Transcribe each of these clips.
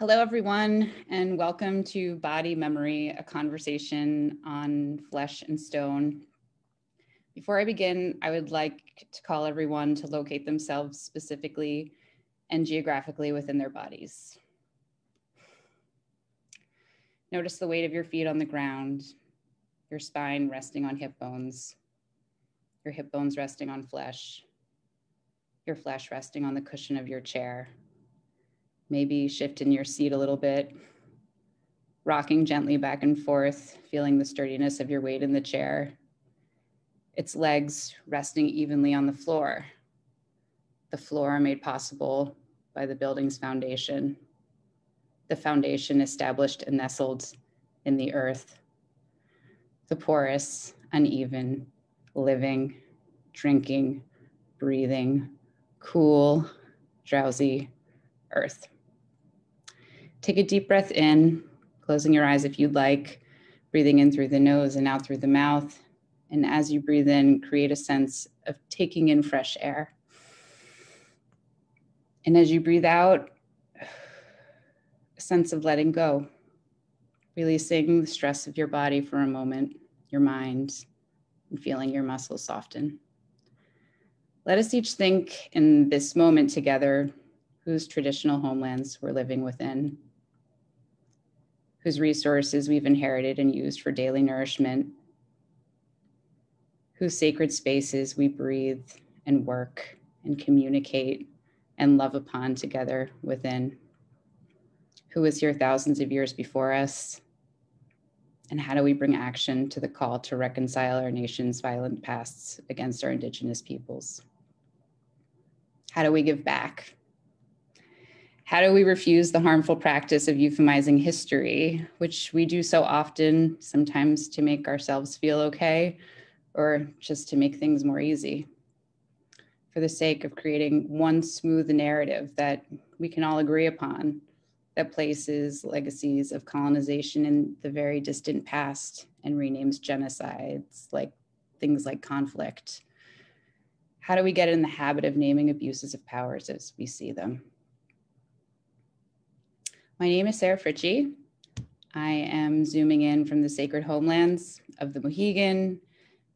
Hello, everyone, and welcome to Body Memory, a conversation on flesh and stone. Before I begin, I would like to call everyone to locate themselves specifically and geographically within their bodies. Notice the weight of your feet on the ground, your spine resting on hip bones, your hip bones resting on flesh, your flesh resting on the cushion of your chair maybe shift in your seat a little bit, rocking gently back and forth, feeling the sturdiness of your weight in the chair, its legs resting evenly on the floor, the floor made possible by the building's foundation, the foundation established and nestled in the earth, the porous, uneven, living, drinking, breathing, cool, drowsy earth. Take a deep breath in, closing your eyes if you'd like, breathing in through the nose and out through the mouth. And as you breathe in, create a sense of taking in fresh air. And as you breathe out, a sense of letting go, releasing the stress of your body for a moment, your mind, and feeling your muscles soften. Let us each think in this moment together whose traditional homelands we're living within whose resources we've inherited and used for daily nourishment, whose sacred spaces we breathe and work and communicate and love upon together within, who was here thousands of years before us, and how do we bring action to the call to reconcile our nation's violent pasts against our Indigenous peoples? How do we give back how do we refuse the harmful practice of euphemizing history, which we do so often, sometimes to make ourselves feel okay or just to make things more easy? For the sake of creating one smooth narrative that we can all agree upon that places legacies of colonization in the very distant past and renames genocides like things like conflict. How do we get in the habit of naming abuses of powers as we see them? My name is Sarah Fritchey. I am zooming in from the sacred homelands of the Mohegan,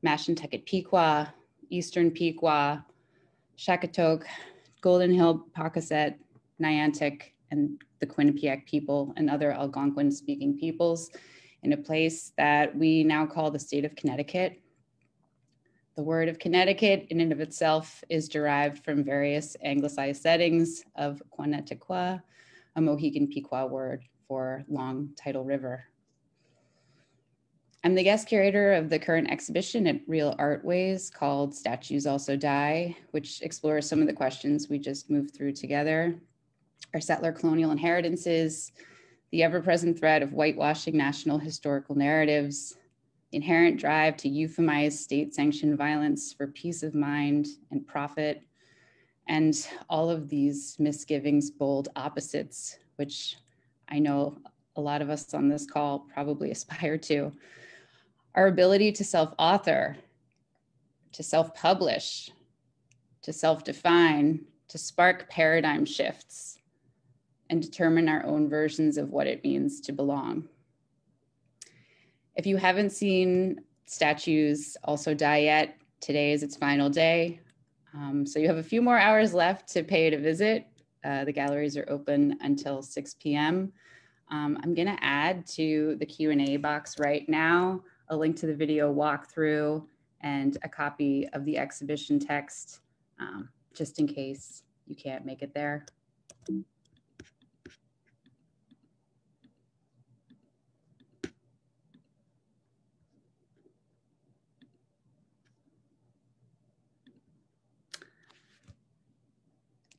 Mashantucket Pequot, Eastern Pequot, Schaghticoke, Golden Hill, Pocasset, Niantic, and the Quinnipiac people and other Algonquin speaking peoples in a place that we now call the state of Connecticut. The word of Connecticut in and of itself is derived from various anglicized settings of Quanetiqua, a Mohegan Pequot word for long tidal river. I'm the guest curator of the current exhibition at Real Art Ways called Statues Also Die, which explores some of the questions we just moved through together. Our settler colonial inheritances, the ever-present threat of whitewashing national historical narratives, inherent drive to euphemize state-sanctioned violence for peace of mind and profit, and all of these misgivings, bold opposites, which I know a lot of us on this call probably aspire to. Our ability to self author, to self publish, to self define, to spark paradigm shifts, and determine our own versions of what it means to belong. If you haven't seen Statues Also Die Yet, today is its final day. Um, so you have a few more hours left to pay a visit. Uh, the galleries are open until 6 p.m. Um, I'm going to add to the Q&A box right now a link to the video walkthrough and a copy of the exhibition text, um, just in case you can't make it there.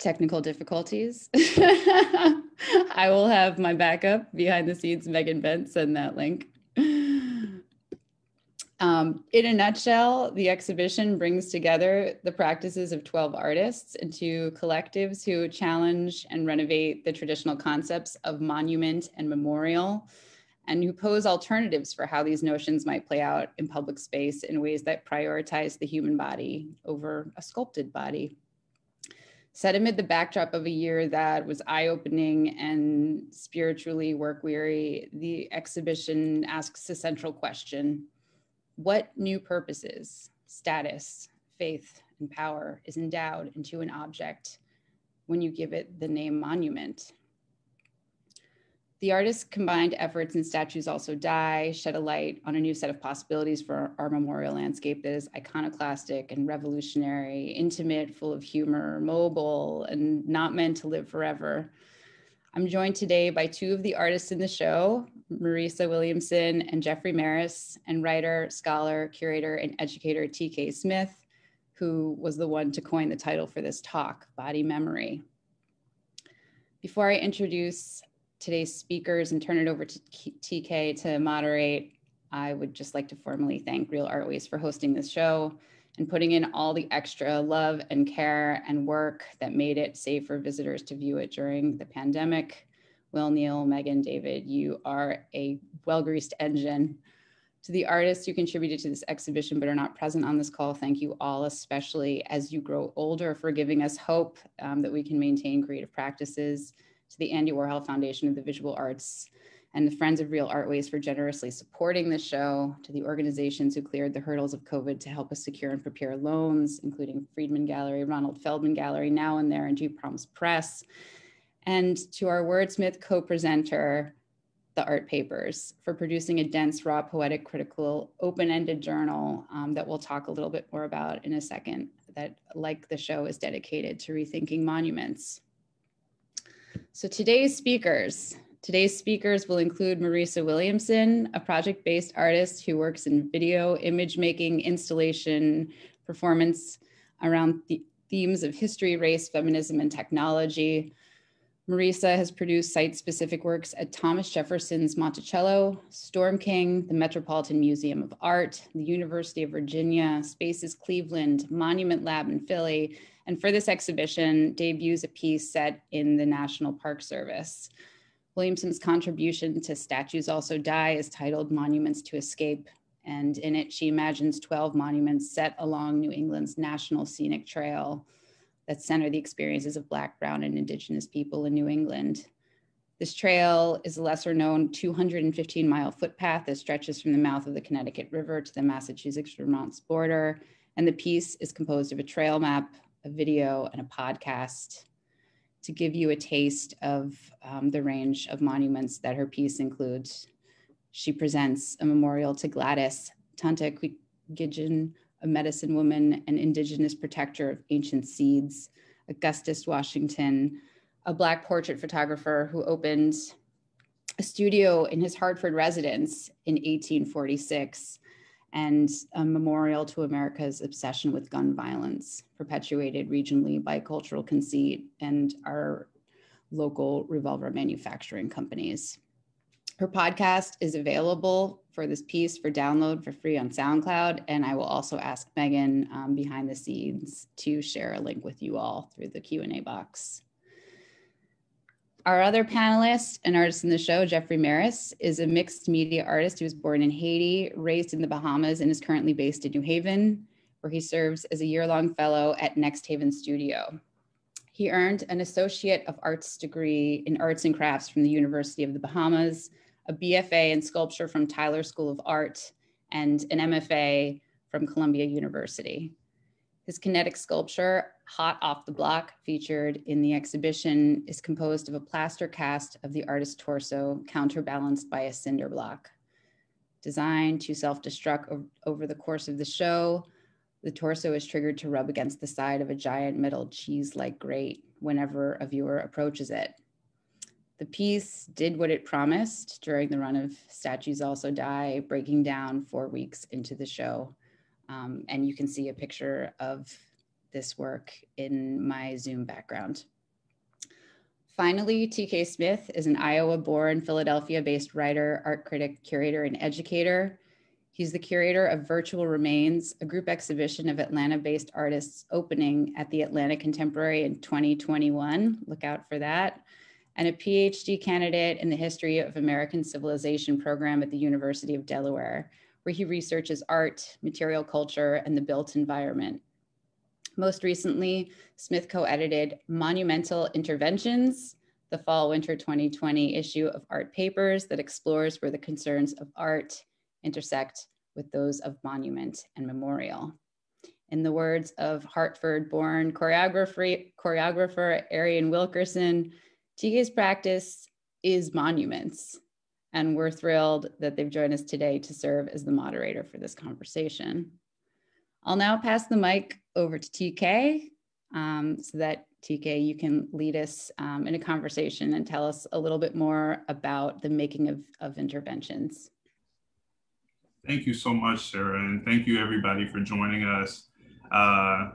Technical difficulties. I will have my backup behind the scenes, Megan Bent, send that link. Um, in a nutshell, the exhibition brings together the practices of 12 artists into collectives who challenge and renovate the traditional concepts of monument and memorial, and who pose alternatives for how these notions might play out in public space in ways that prioritize the human body over a sculpted body. Set amid the backdrop of a year that was eye opening and spiritually work weary, the exhibition asks a central question What new purposes, status, faith, and power is endowed into an object when you give it the name monument? The artist's combined efforts and statues also die, shed a light on a new set of possibilities for our memorial landscape that is iconoclastic and revolutionary, intimate, full of humor, mobile, and not meant to live forever. I'm joined today by two of the artists in the show, Marisa Williamson and Jeffrey Meris, and writer, scholar, curator, and educator TK Smith, who was the one to coin the title for this talk, Body Memory. Before I introduce today's speakers and turn it over to TK to moderate, I would just like to formally thank Real Art Ways for hosting this show and putting in all the extra love and care and work that made it safe for visitors to view it during the pandemic. Will, Neil, Megan, David, you are a well-greased engine. To the artists who contributed to this exhibition but are not present on this call, thank you all, especially as you grow older, for giving us hope um, that we can maintain creative practices to the Andy Warhol Foundation of the Visual Arts, and the Friends of Real Art Ways for generously supporting the show, to the organizations who cleared the hurdles of COVID to help us secure and prepare loans, including Friedman Gallery, Ronald Feldman Gallery, Now and There, and G Proms Press, and to our wordsmith co-presenter, the art papers for producing a dense, raw, poetic, critical, open-ended journal um, that we'll talk a little bit more about in a second that, like the show, is dedicated to rethinking monuments. So today's speakers, today's speakers will include Marisa Williamson, a project-based artist who works in video, image making, installation, performance around the themes of history, race, feminism, and technology. Marisa has produced site-specific works at Thomas Jefferson's Monticello, Storm King, the Metropolitan Museum of Art, the University of Virginia, Spaces Cleveland, Monument Lab in Philly, and for this exhibition, debuts a piece set in the National Park Service. Williamson's contribution to Statues Also Die is titled Monuments to Escape, and in it she imagines 12 monuments set along New England's National Scenic Trail that center the experiences of Black, Brown, and Indigenous people in New England. This trail is a lesser known 215 mile footpath that stretches from the mouth of the Connecticut River to the Massachusetts Vermont border. And the piece is composed of a trail map, a video, and a podcast to give you a taste of um, the range of monuments that her piece includes. She presents a memorial to Gladys Tantaquidgeon, a medicine woman and indigenous protector of ancient seeds, Augustus Washington, a Black portrait photographer who opened a studio in his Hartford residence in 1846 and a memorial to America's obsession with gun violence, perpetuated regionally by cultural conceit and our local revolver manufacturing companies. Her podcast is available for this piece for download for free on SoundCloud. And I will also ask Megan um, behind the scenes to share a link with you all through the Q&A box. Our other panelist and artist in the show, Jeffrey Meris, is a mixed media artist who was born in Haiti, raised in the Bahamas, and is currently based in New Haven, where he serves as a year-long fellow at Next Haven Studio. He earned an Associate of Arts degree in Arts and Crafts from the University of the Bahamas, a BFA in Sculpture from Tyler School of Art, and an MFA from Columbia University. His kinetic sculpture, Hot Off the Block, featured in the exhibition, is composed of a plaster cast of the artist's torso counterbalanced by a cinder block. Designed to self-destruct over the course of the show, the torso is triggered to rub against the side of a giant metal cheese-like grate whenever a viewer approaches it. The piece did what it promised during the run of Statues Also Die, breaking down four weeks into the show. Um, and you can see a picture of this work in my Zoom background. Finally, TK Smith is an Iowa-born, Philadelphia-based writer, art critic, curator, and educator. He's the curator of Virtual Remains, a group exhibition of Atlanta-based artists opening at the Atlanta Contemporary in 2021. Look out for that. And a PhD candidate in the History of American Civilization program at the University of Delaware, where he researches art, material culture, and the built environment. Most recently, Smith co-edited Monumental Interventions, the fall winter 2020 issue of Art Papers that explores where the concerns of art intersect with those of monument and memorial. In the words of Hartford born choreographer, choreographer Arian Wilkerson, TK's practice is monuments. And we're thrilled that they've joined us today to serve as the moderator for this conversation. I'll now pass the mic over to TK um, so that TK, you can lead us um, in a conversation and tell us a little bit more about the making of, of interventions. Thank you so much, Sarah, and thank you everybody for joining us. Uh,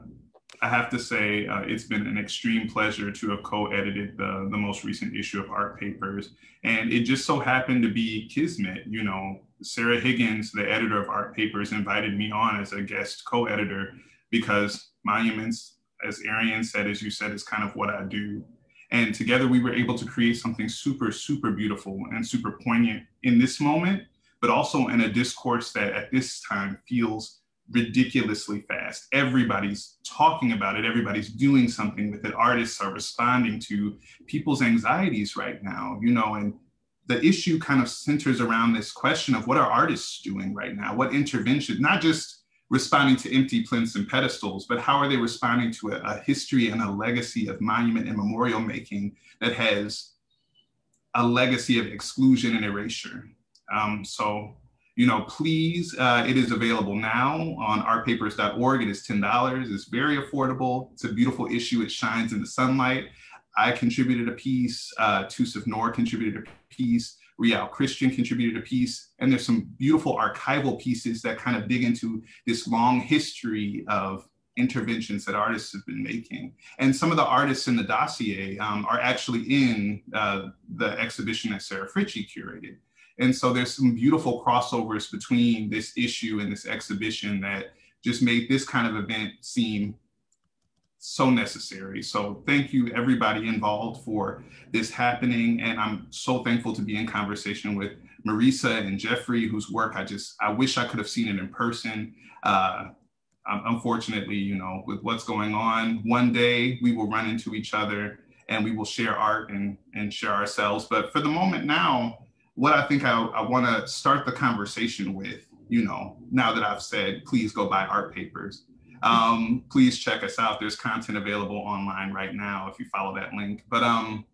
I have to say, uh, it's been an extreme pleasure to have co-edited the, the most recent issue of Art Papers. And it just so happened to be Kismet, you know, Sarah Higgins, the editor of Art Papers, invited me on as a guest co-editor because monuments, as Arian said, as you said, is kind of what I do. And together we were able to create something super, super beautiful and super poignant in this moment, but also in a discourse that at this time feels ridiculously fast. Everybody's talking about it, everybody's doing something with it. Artists are responding to people's anxieties right now, you know, and the issue kind of centers around this question of what are artists doing right now? What intervention, not just responding to empty plinths and pedestals, but how are they responding to a, a history and a legacy of monument and memorial making that has a legacy of exclusion and erasure? Um, so you know, please, uh, it is available now on artpapers.org. It is $10. It's very affordable. It's a beautiful issue. It shines in the sunlight. I contributed a piece, uh, Tausif Noor contributed a piece, Rial Christian contributed a piece, and there's some beautiful archival pieces that kind of dig into this long history of interventions that artists have been making. And some of the artists in the dossier um, are actually in uh, the exhibition that Sarah Fritchey curated. And so there's some beautiful crossovers between this issue and this exhibition that just made this kind of event seem so necessary. So thank you everybody involved for this happening. And I'm so thankful to be in conversation with Marisa and Jeffrey, whose work I just, I wish I could have seen it in person. Uh, unfortunately, you know, with what's going on, one day we will run into each other and we will share art and, and share ourselves. But for the moment now, what I think I, I want to start the conversation with, you know, now that I've said, please go buy art papers. Um, please check us out. There's content available online right now if you follow that link. But um,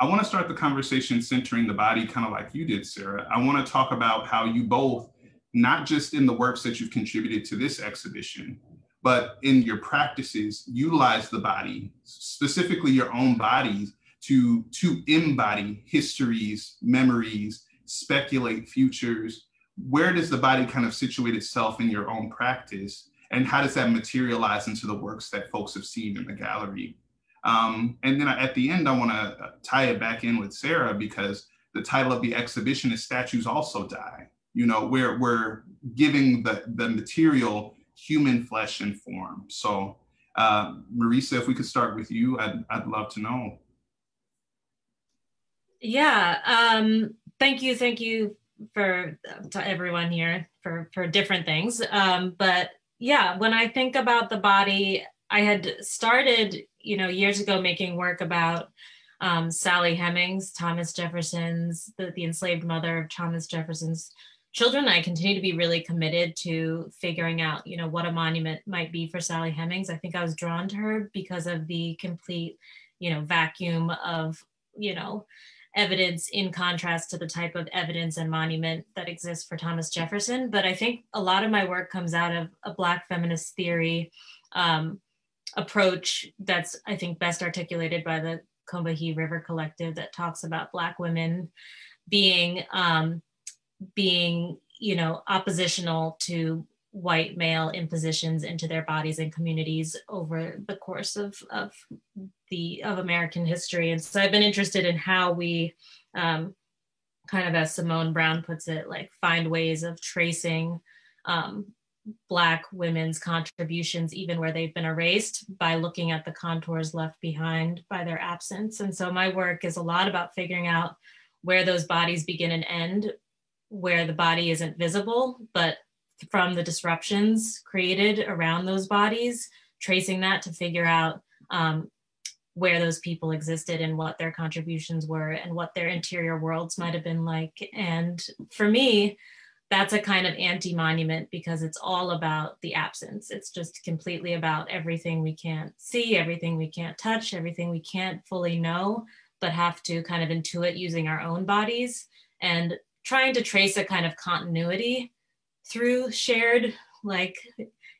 I want to start the conversation centering the body, kind of like you did, Sarah. I want to talk about how you both, not just in the works that you've contributed to this exhibition, but in your practices, utilize the body, specifically your own bodies, to, to embody histories, memories, speculate futures, where does the body kind of situate itself in your own practice? And how does that materialize into the works that folks have seen in the gallery? Um, and then at the end, I want to uh, tie it back in with Sarah because the title of the exhibition is Statues Also Die. You know, we're, we're giving the, the material human flesh and form. So, uh, Marisa, if we could start with you, I'd, I'd love to know. Yeah, um, thank you, thank you for to everyone here for for different things. Um, but yeah, when I think about the body, I had started, you know, years ago making work about um, Sally Hemings, Thomas Jefferson's, the, the enslaved mother of Thomas Jefferson's children. I continue to be really committed to figuring out, you know, what a monument might be for Sally Hemings. I think I was drawn to her because of the complete, you know, vacuum of, you know, evidence in contrast to the type of evidence and monument that exists for Thomas Jefferson. But I think a lot of my work comes out of a Black feminist theory um, approach that's, I think, best articulated by the Combahee River Collective that talks about Black women being, um, being, you know, oppositional to white male impositions into their bodies and communities over the course of, of the of American history. And so I've been interested in how we um, kind of as Simone Browne puts it, like find ways of tracing um, Black women's contributions, even where they've been erased, by looking at the contours left behind by their absence. And so my work is a lot about figuring out where those bodies begin and end, where the body isn't visible, but from the disruptions created around those bodies, tracing that to figure out um, where those people existed and what their contributions were and what their interior worlds might have been like. And for me, that's a kind of anti-monument because it's all about the absence. It's just completely about everything we can't see, everything we can't touch, everything we can't fully know, but have to kind of intuit using our own bodies and trying to trace a kind of continuity through shared like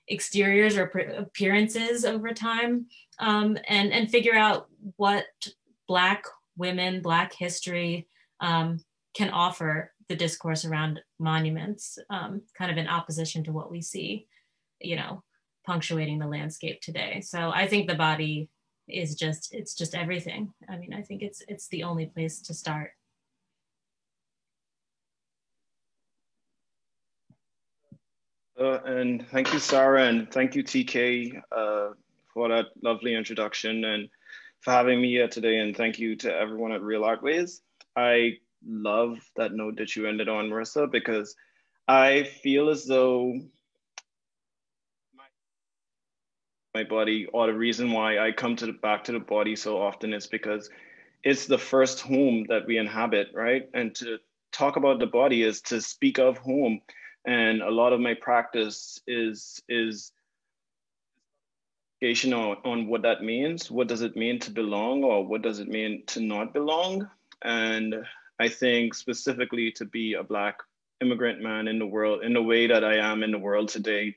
exteriors or appearances over time um, and, and figure out what Black women, Black history um, can offer the discourse around monuments, um, kind of in opposition to what we see, you know, punctuating the landscape today. So I think the body is just, it's just everything. I mean, I think it's, it's the only place to start. Uh, and thank you, Sarah, and thank you, TK, uh, for that lovely introduction and for having me here today. And thank you to everyone at Real Art Ways. I love that note that you ended on, Marisa, because I feel as though my body, or the reason why I come to the back to the body so often is because it's the first home that we inhabit, right? And to talk about the body is to speak of home and a lot of my practice is is on, on what that means. What does it mean to belong or what does it mean to not belong? And i think specifically to be a black immigrant man in the world in the way that i am in the world today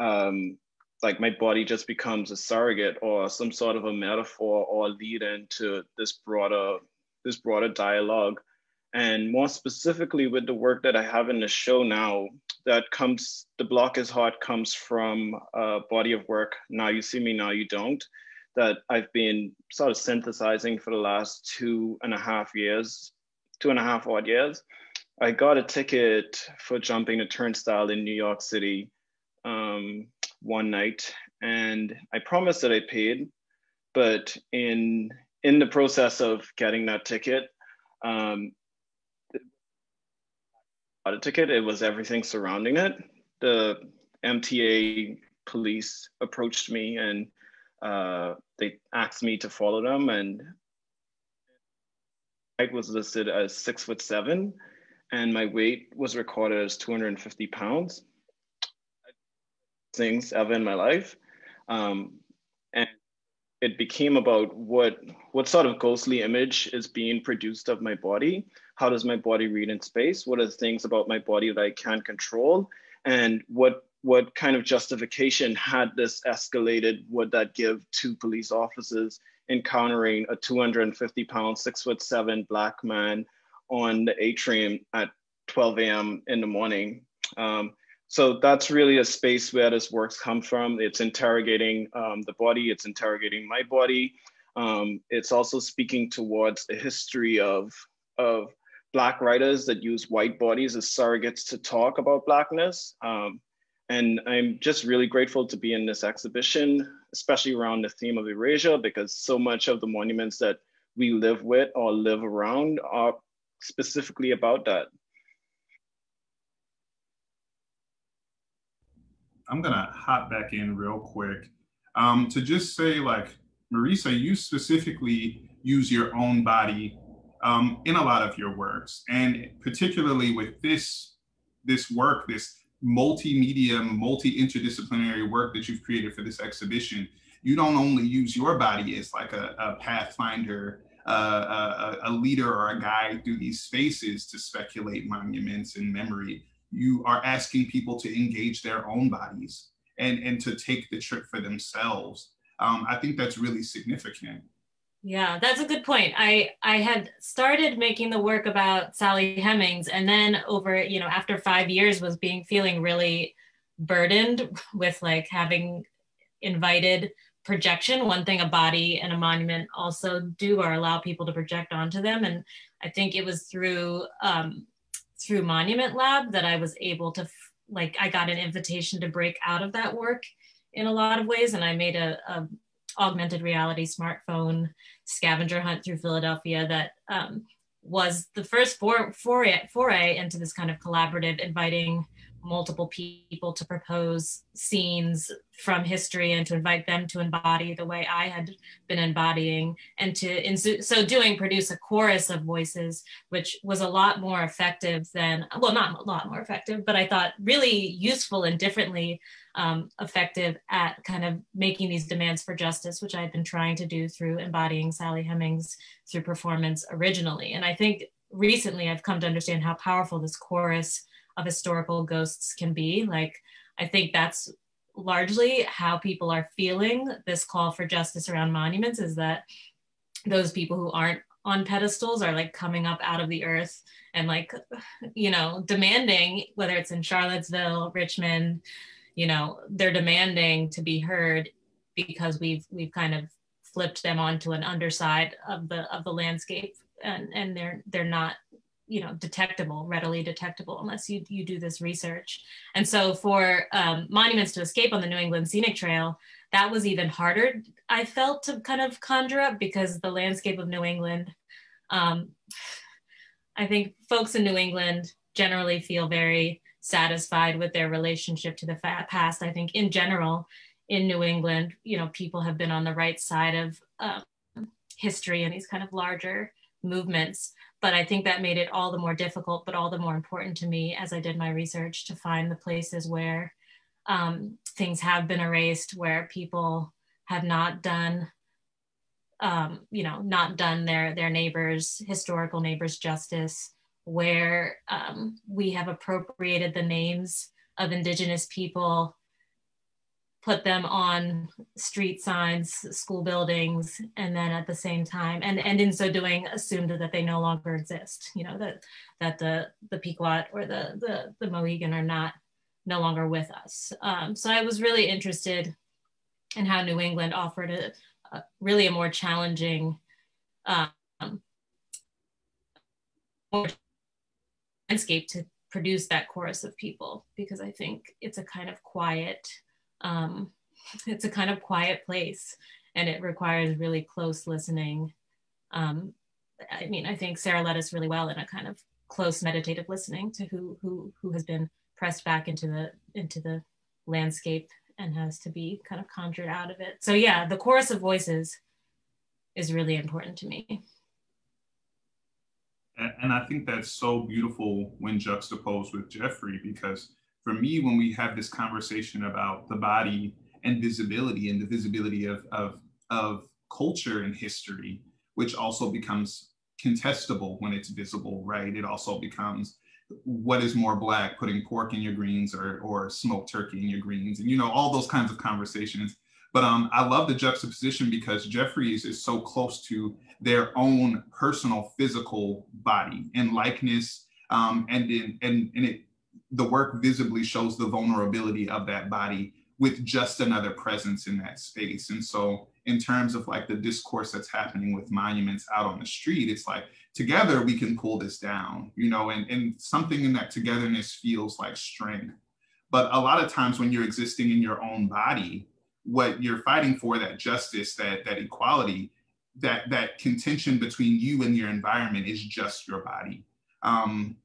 um, like my body just becomes a surrogate or some sort of a metaphor or lead into this broader this broader dialogue and more specifically with the work that I have in the show now, that comes, the block is hot comes from a body of work, Now You See Me, Now You Don't, that I've been sort of synthesizing for the last two and a half years, two and a half odd years. I got a ticket for jumping a turnstile in New York City um, one night, and I promised that I paid, but in in the process of getting that ticket, um, a ticket, it was everything surrounding it. The MTA police approached me and uh, they asked me to follow them and height was listed as six foot seven and my weight was recorded as 250 pounds. Things ever in my life. Um, it became about what what sort of ghostly image is being produced of my body. How does my body read in space? What are the things about my body that i can't control? And what what kind of justification had this escalated would that give to police officers encountering a 250 pound six foot seven black man on the atrium at 12 a.m in the morning? Um, so that's really a space where this works come from. It's interrogating um, the body, it's interrogating my body. Um, it's also speaking towards a history of, of Black writers that use white bodies as surrogates to talk about Blackness. Um, and I'm just really grateful to be in this exhibition, especially around the theme of erasure, because so much of the monuments that we live with or live around are specifically about that. I'm gonna hop back in real quick um, to just say, like Marisa, you specifically use your own body um, in a lot of your works, and particularly with this this work, this multimedia, multi-interdisciplinary work that you've created for this exhibition. You don't only use your body as like a, a pathfinder, uh, a, a leader or a guide through these spaces to speculate monuments and memory you are asking people to engage their own bodies and, and to take the trip for themselves. Um, I think that's really significant. Yeah, that's a good point. I I had started making the work about Sally Hemings, and then over you know after five years was being feeling really burdened with like having invited projection. One thing a body and a monument also do or allow people to project onto them, and I think it was through um, through Monument Lab that I was able to, like, I got an invitation to break out of that work in a lot of ways. And I made a, a augmented reality smartphone scavenger hunt through Philadelphia that um, was the first for, foray, foray into this kind of collaborative, inviting multiple people to propose scenes from history and to invite them to embody the way I had been embodying, and to in so doing produce a chorus of voices, which was a lot more effective than well, not a lot more effective, but I thought really useful and differently um, effective at kind of making these demands for justice, which I had been trying to do through embodying Sally Hemings through performance originally. And I think recently I've come to understand how powerful this chorus of historical ghosts can be. Like, I think that's largely how people are feeling this call for justice around monuments is that those people who aren't on pedestals are like coming up out of the earth and like you know demanding whether it's in charlottesville richmond you know they're demanding to be heard because we've we've kind of flipped them onto an underside of the of the landscape and and they're they're not you know detectable readily detectable unless you you do this research and so for um, monuments to escape on the new england scenic trail that was even harder i felt to kind of conjure up because the landscape of new england um, i think folks in new england generally feel very satisfied with their relationship to the past. I think in general, in New England, you know, people have been on the right side of um, history and these kind of larger movements. But I think that made it all the more difficult, but all the more important to me as I did my research to find the places where um, things have been erased, where people have not done, um, you know, not done their their neighbors, historical neighbors justice, where um, we have appropriated the names of Indigenous people, put them on street signs, school buildings, and then at the same time, and, and in so doing, assumed that they no longer exist. You know that that the the Pequot or the the, the Mohegan are not no longer with us. Um, so I was really interested in how New England offered a, a really a more challenging. Um, landscape to produce that chorus of people because I think it's a kind of quiet, um, it's a kind of quiet place and it requires really close listening. Um, I mean, I think Sarah led us really well in a kind of close meditative listening to who who who has been pressed back into the into the landscape and has to be kind of conjured out of it. So yeah, the chorus of voices is really important to me. And I think that's so beautiful when juxtaposed with Jeffrey, because for me, when we have this conversation about the body and visibility and the visibility of, of, of culture and history, which also becomes contestable when it's visible, right? It also becomes what is more black, putting pork in your greens or, or smoked turkey in your greens, and you know, all those kinds of conversations. But um, I love the juxtaposition because Jeffrey's is so close to their own personal physical body and likeness. Um, and, in, and, and it, the work visibly shows the vulnerability of that body with just another presence in that space. And so in terms of like the discourse that's happening with monuments out on the street, it's like together we can pull this down, you know, and, and something in that togetherness feels like strength. But a lot of times when you're existing in your own body, what you're fighting for, that justice, that that equality, that that contention between you and your environment is just your body. Um,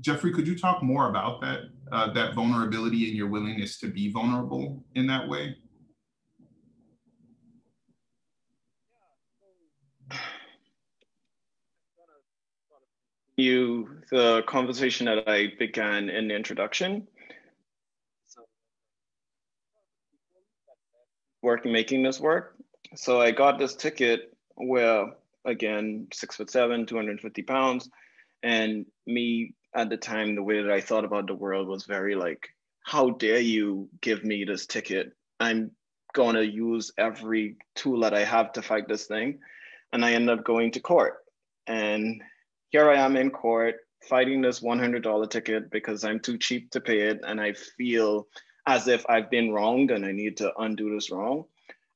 Jeffrey, could you talk more about that uh, that vulnerability and your willingness to be vulnerable in that way? You the conversation that I began in the introduction working making this work. So I got this ticket where again, six foot seven, 250 pounds. And me at the time, the way that I thought about the world was very like, how dare you give me this ticket? I'm gonna use every tool that I have to fight this thing. And I end up going to court. And here I am in court fighting this $100 ticket because I'm too cheap to pay it. And I feel as if I've been wronged and I need to undo this wrong.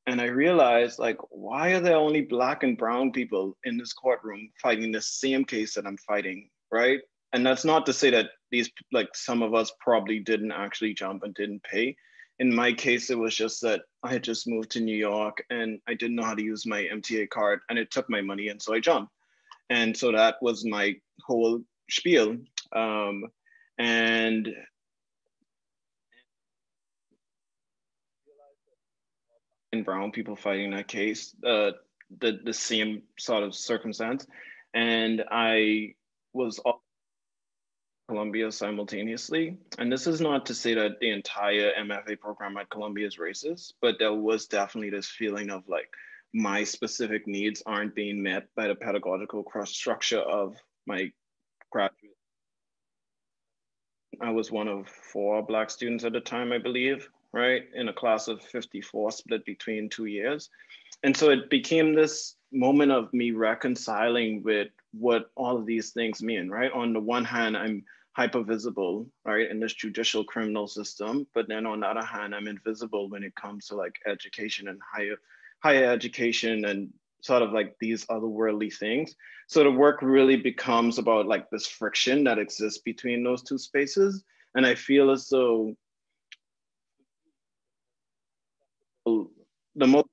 And I realized, like, why are there only black and brown people in this courtroom fighting the same case that I'm fighting, right? and that's not to say that these like some of us probably didn't actually jump and didn't pay. In my case it was just that i had just moved to new york and i didn't know how to use my mta card and it took my money and so i jumped. And so that was my whole spiel. Um, and and brown people fighting that case uh, the, the same sort of circumstance. And i was Columbia simultaneously. And this is not to say that the entire MFA program at Columbia is racist, but there was definitely this feeling of like my specific needs aren't being met by the pedagogical cross structure of my graduate. I was one of four Black students at the time, I believe, right? In a class of 54 split between two years. And so it became this moment of me reconciling with what all of these things mean, right? On the one hand, I'm hyper visible, right, in this judicial criminal system, but then on the other hand, I'm invisible when it comes to like education and higher higher education and sort of like these otherworldly things. So the work really becomes about like this friction that exists between those two spaces. And I feel as though the most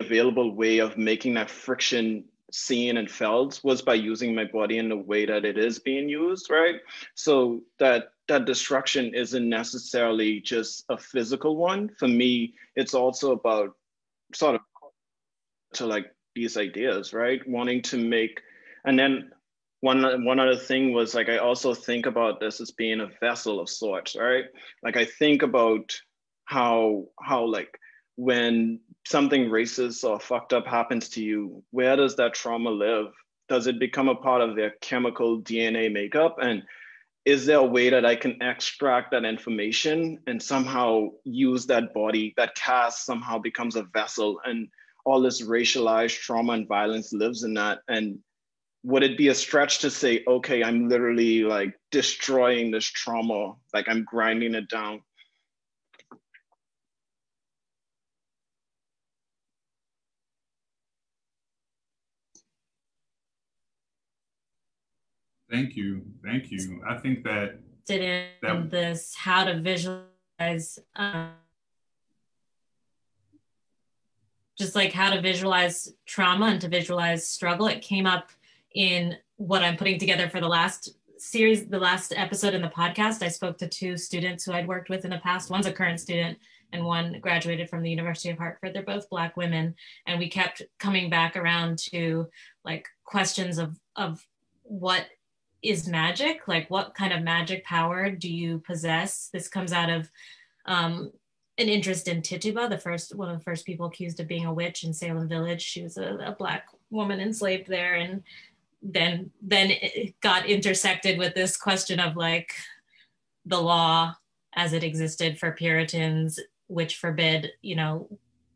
available way of making that friction seen and felt was by using my body in the way that it is being used, right? So that that destruction isn't necessarily just a physical one. For me, it's also about sort of to like these ideas, right? Wanting to make, and then one one other thing was like I also think about this as being a vessel of sorts, right? Like I think about how how like when something racist or fucked up happens to you, where does that trauma live? Does it become a part of their chemical DNA makeup? And is there a way that I can extract that information and somehow use that body, that cast somehow becomes a vessel and all this racialized trauma and violence lives in that? And would it be a stretch to say, okay, I'm literally like destroying this trauma, like I'm grinding it down? Thank you. Thank you. I think that did in that, this how to visualize um, just like how to visualize trauma and to visualize struggle. It came up in what I'm putting together for the last series, the last episode in the podcast. I spoke to two students who I'd worked with in the past. One's a current student and one graduated from the University of Hartford. They're both Black women. And we kept coming back around to like questions of, of what is magic? Like what kind of magic power do you possess? This comes out of um, an interest in tituba the first one of the first people accused of being a witch in salem village. She was a, a black woman enslaved there and then then it got intersected with this question of like the law as it existed for puritans which forbid you know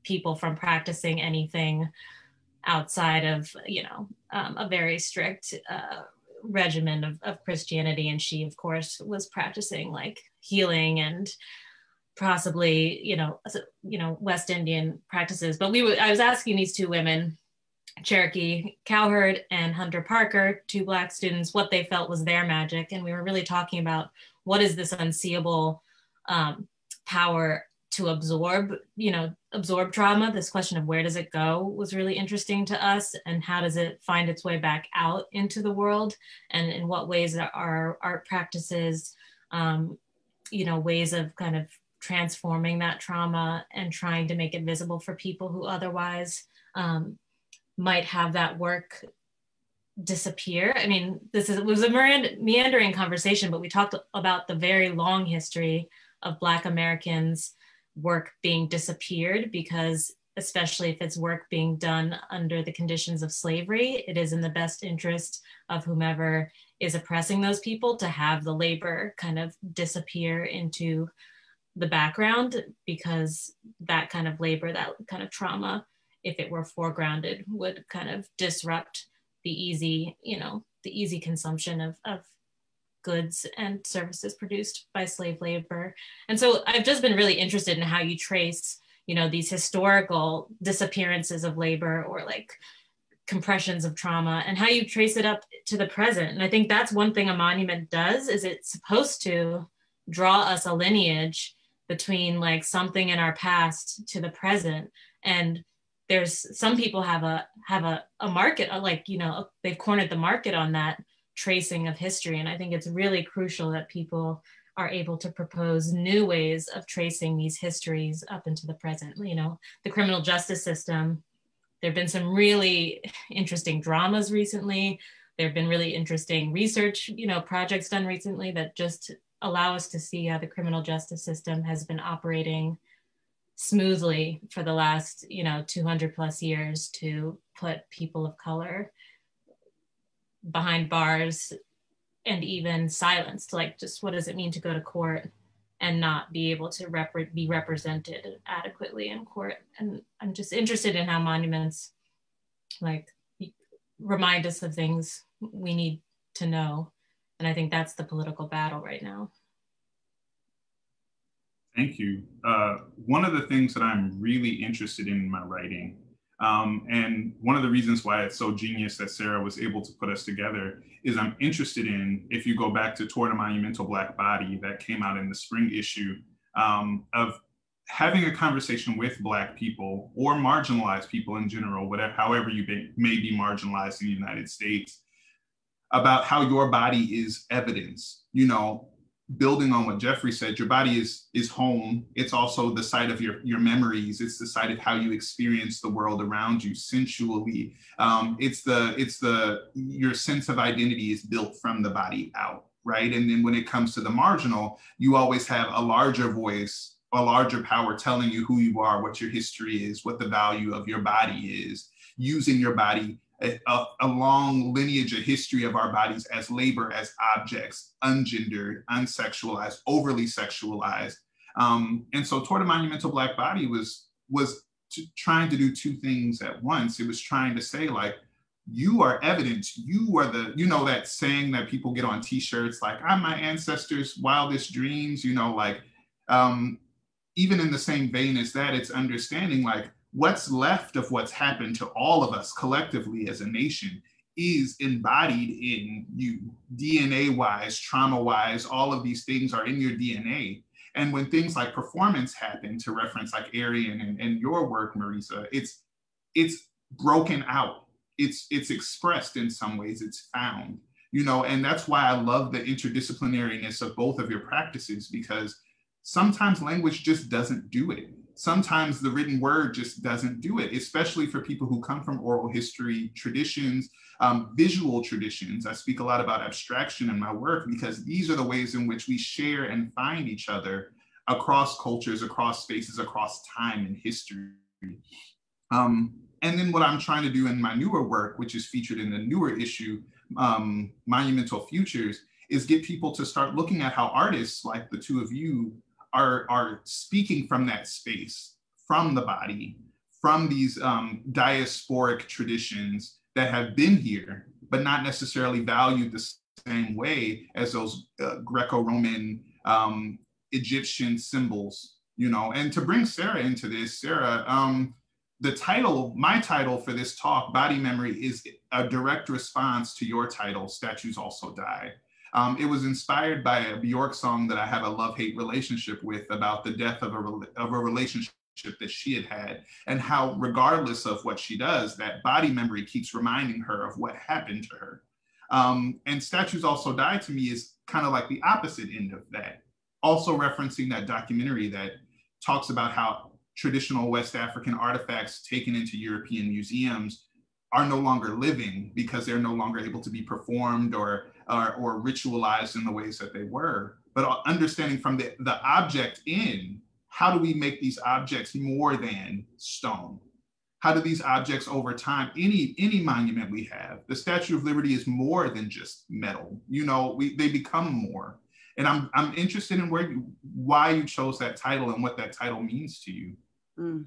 people from practicing anything outside of you know um, a very strict uh, regimen of, of Christianity. And she, of course, was practicing like healing and possibly, you know, you know, West Indian practices. But we were, I was asking these two women, Cherokee Cowherd and Hunter Parker, two Black students, what they felt was their magic. And we were really talking about what is this unseeable um, power to absorb, you know, absorb trauma. This question of where does it go was really interesting to us, and how does it find its way back out into the world, and in what ways are our art practices, um, you know, ways of kind of transforming that trauma and trying to make it visible for people who otherwise um, might have that work disappear. I mean, this is, was a meandering conversation, but we talked about the very long history of Black Americans work being disappeared because especially if it's work being done under the conditions of slavery, it is in the best interest of whomever is oppressing those people to have the labor kind of disappear into the background because that kind of labor, that kind of trauma, if it were foregrounded, would kind of disrupt the easy, you know, the easy consumption of, of goods and services produced by slave labor. And so I've just been really interested in how you trace, you know, these historical disappearances of labor or like compressions of trauma and how you trace it up to the present. And I think that's one thing a monument does is it's supposed to draw us a lineage between like something in our past to the present and there's some people have a have a, a market like you know they've cornered the market on that tracing of history. And I think it's really crucial that people are able to propose new ways of tracing these histories up into the present. You know, the criminal justice system, there have been some really interesting dramas recently. There have been really interesting research, you know, projects done recently that just allow us to see how the criminal justice system has been operating smoothly for the last, you know, 200 plus years to put people of color behind bars and even silenced. Like just what does it mean to go to court and not be able to rep- be represented adequately in court? And i'm just interested in how monuments like remind us of things we need to know. And i think that's the political battle right now. Thank you. Uh, one of the things that i'm really interested in in my writing um, and one of the reasons why it's so genius that Sarah was able to put us together is I'm interested in, if you go back to Toward a Monumental Black Body that came out in the spring issue, um, of having a conversation with Black people or marginalized people in general, whatever, however you may, may be marginalized in the United States, about how your body is evidence. You know, building on what Jeffrey said, your body is is home. It's also the site of your your memories. It's the site of how you experience the world around you sensually. Um, it's the it's the your sense of identity is built from the body out, right? And then when it comes to the marginal, you always have a larger voice. A larger power telling you who you are, what your history is, what the value of your body is, using your body a, a, long lineage, a history of our bodies as labor, as objects, ungendered, unsexualized, overly sexualized. Um, and so Toward a Monumental Black Body was, was trying to do two things at once. It was trying to say like, you are evidence. You are the, you know, that saying that people get on t-shirts like, I'm my ancestors' wildest dreams, you know, like, um, even in the same vein as that, it's understanding like what's left of what's happened to all of us collectively as a nation is embodied in you DNA wise, trauma wise, all of these things are in your DNA. And when things like performance happen, to reference like Arian and, and your work, Marisa, it's it's broken out. It's it's expressed in some ways, it's found, you know, and that's why I love the interdisciplinariness of both of your practices because sometimes language just doesn't do it sometimes the written word just doesn't do it, especially for people who come from oral history traditions, um, visual traditions. I speak a lot about abstraction in my work because these are the ways in which we share and find each other across cultures, across spaces, across time and history. Um, and then what I'm trying to do in my newer work, which is featured in the newer issue, um, Monumental Futures, is get people to start looking at how artists like the two of you are, are speaking from that space, from the body, from these um, diasporic traditions that have been here, but not necessarily valued the same way as those uh, Greco-Roman um, Egyptian symbols, you know. And to bring Sarah into this, Sarah, um, the title, my title for this talk, Body Memory, is a direct response to your title, Statues Also Die. Um, it was inspired by a Bjork song that I have a love-hate relationship with about the death of a, of a relationship that she had had and how regardless of what she does, that body memory keeps reminding her of what happened to her. Um, and Statues Also Die to me is kind of like the opposite end of that. Also referencing that documentary that talks about how traditional West African artifacts taken into European museums are no longer living because they're no longer able to be performed or or, or ritualized in the ways that they were, but understanding from the, the object in, how do we make these objects more than stone? How do these objects over time, any, any monument we have, the Statue of Liberty is more than just metal, you know, we, they become more. And I'm, I'm interested in where you, why you chose that title and what that title means to you. Mm.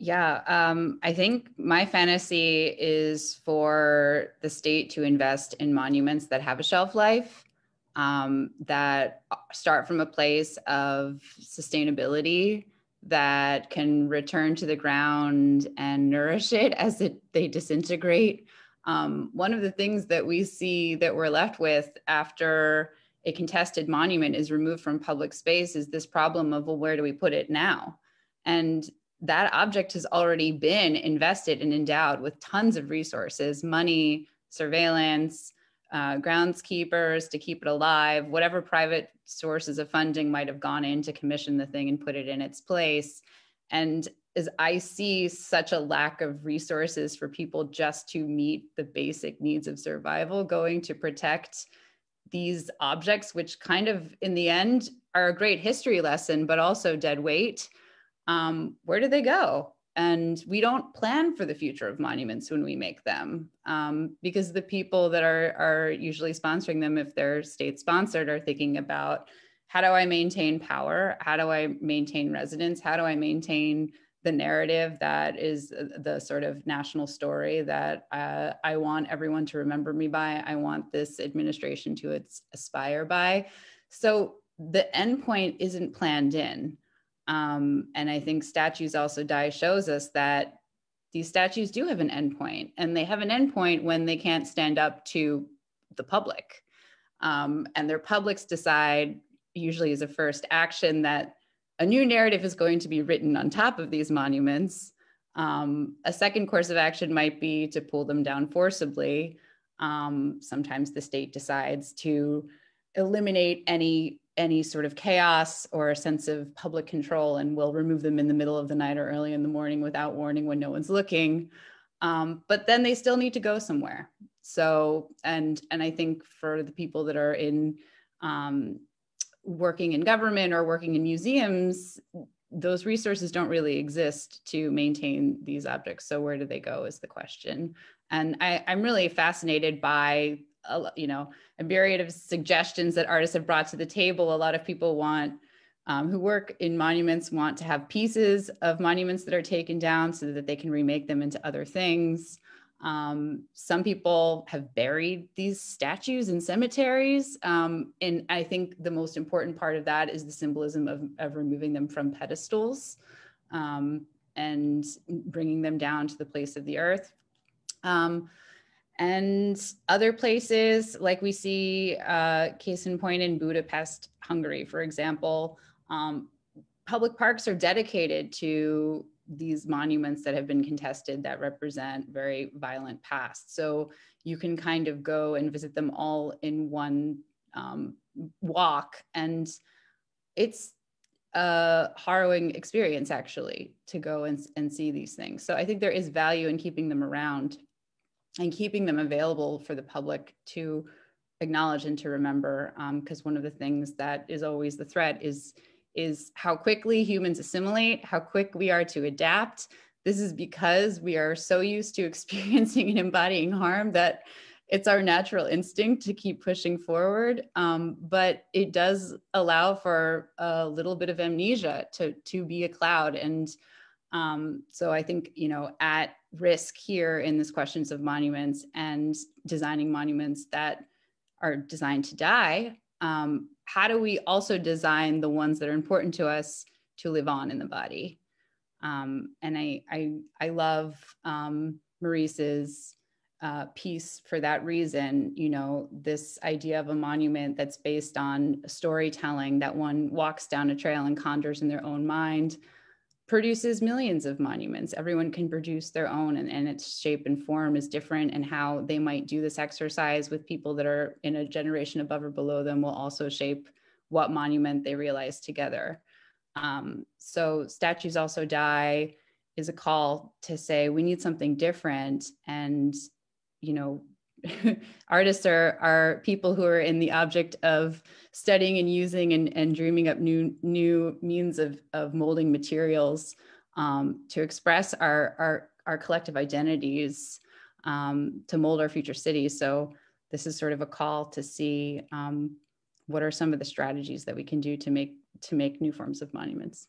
Yeah, um, I think my fantasy is for the state to invest in monuments that have a shelf life, um, that start from a place of sustainability, that can return to the ground and nourish it as it, they disintegrate. Um, one of the things that we see that we're left with after a contested monument is removed from public space is this problem of, well, where do we put it now? And that object has already been invested and endowed with tons of resources, money, surveillance, uh, groundskeepers to keep it alive, whatever private sources of funding might have gone in to commission the thing and put it in its place. And as I see such a lack of resources for people just to meet the basic needs of survival, going to protect these objects, which kind of in the end are a great history lesson, but also dead weight. Um, where do they go? And we don't plan for the future of monuments when we make them um, because the people that are, are usually sponsoring them, if they're state sponsored, are thinking about how do I maintain power? How do I maintain residence? How do I maintain the narrative that is the sort of national story that uh, I want everyone to remember me by. I want this administration to aspire by. So the endpoint isn't planned in. Um, and I think statues also die shows us that these statues do have an endpoint, and they have an endpoint when they can't stand up to the public. Um, and their publics decide, usually as a first action, that a new narrative is going to be written on top of these monuments. Um, a second course of action might be to pull them down forcibly. Um, sometimes the state decides to eliminate any any sort of chaos or a sense of public control and will remove them in the middle of the night or early in the morning without warning when no one's looking. Um, but then they still need to go somewhere. So, and and I think for the people that are in um, working in government or working in museums, those resources don't really exist to maintain these objects. So where do they go is the question. And I, am really fascinated by, a, you know, a myriad of suggestions that artists have brought to the table. A lot of people want, um, who work in monuments want to have pieces of monuments that are taken down so that they can remake them into other things. Um, some people have buried these statues in cemeteries. Um, and I think the most important part of that is the symbolism of, of removing them from pedestals um, and bringing them down to the place of the earth. And other places, like we see, uh, case in point in Budapest, Hungary, for example, um, public parks are dedicated to these monuments that have been contested that represent very violent past. So you can kind of go and visit them all in one um, walk. And it's a harrowing experience actually to go and, and see these things. So I think there is value in keeping them around and keeping them available for the public to acknowledge and to remember. Because um, one of the things that is always the threat is is how quickly humans assimilate, how quick we are to adapt. This is because we are so used to experiencing and embodying harm that it's our natural instinct to keep pushing forward. Um, but it does allow for a little bit of amnesia to, to be a cloud. And um, so I think, you know, at risk here in this questions of monuments and designing monuments that are designed to die um, how do we also design the ones that are important to us to live on in the body? Um, and I, I, I love um, Marisa's uh, piece for that reason. You know, this idea of a monument that's based on storytelling that one walks down a trail and conjures in their own mind produces millions of monuments. Everyone can produce their own, and, and its shape and form is different. And how they might do this exercise with people that are in a generation above or below them will also shape what monument they realize together. Um, so, Statues Also Die is a call to say we need something different. And, you know, artists are are people who are in the object of studying and using and, and dreaming up new new means of of molding materials um, to express our our our collective identities um, to mold our future cities. So this is sort of a call to see um, what are some of the strategies that we can do to make to make new forms of monuments.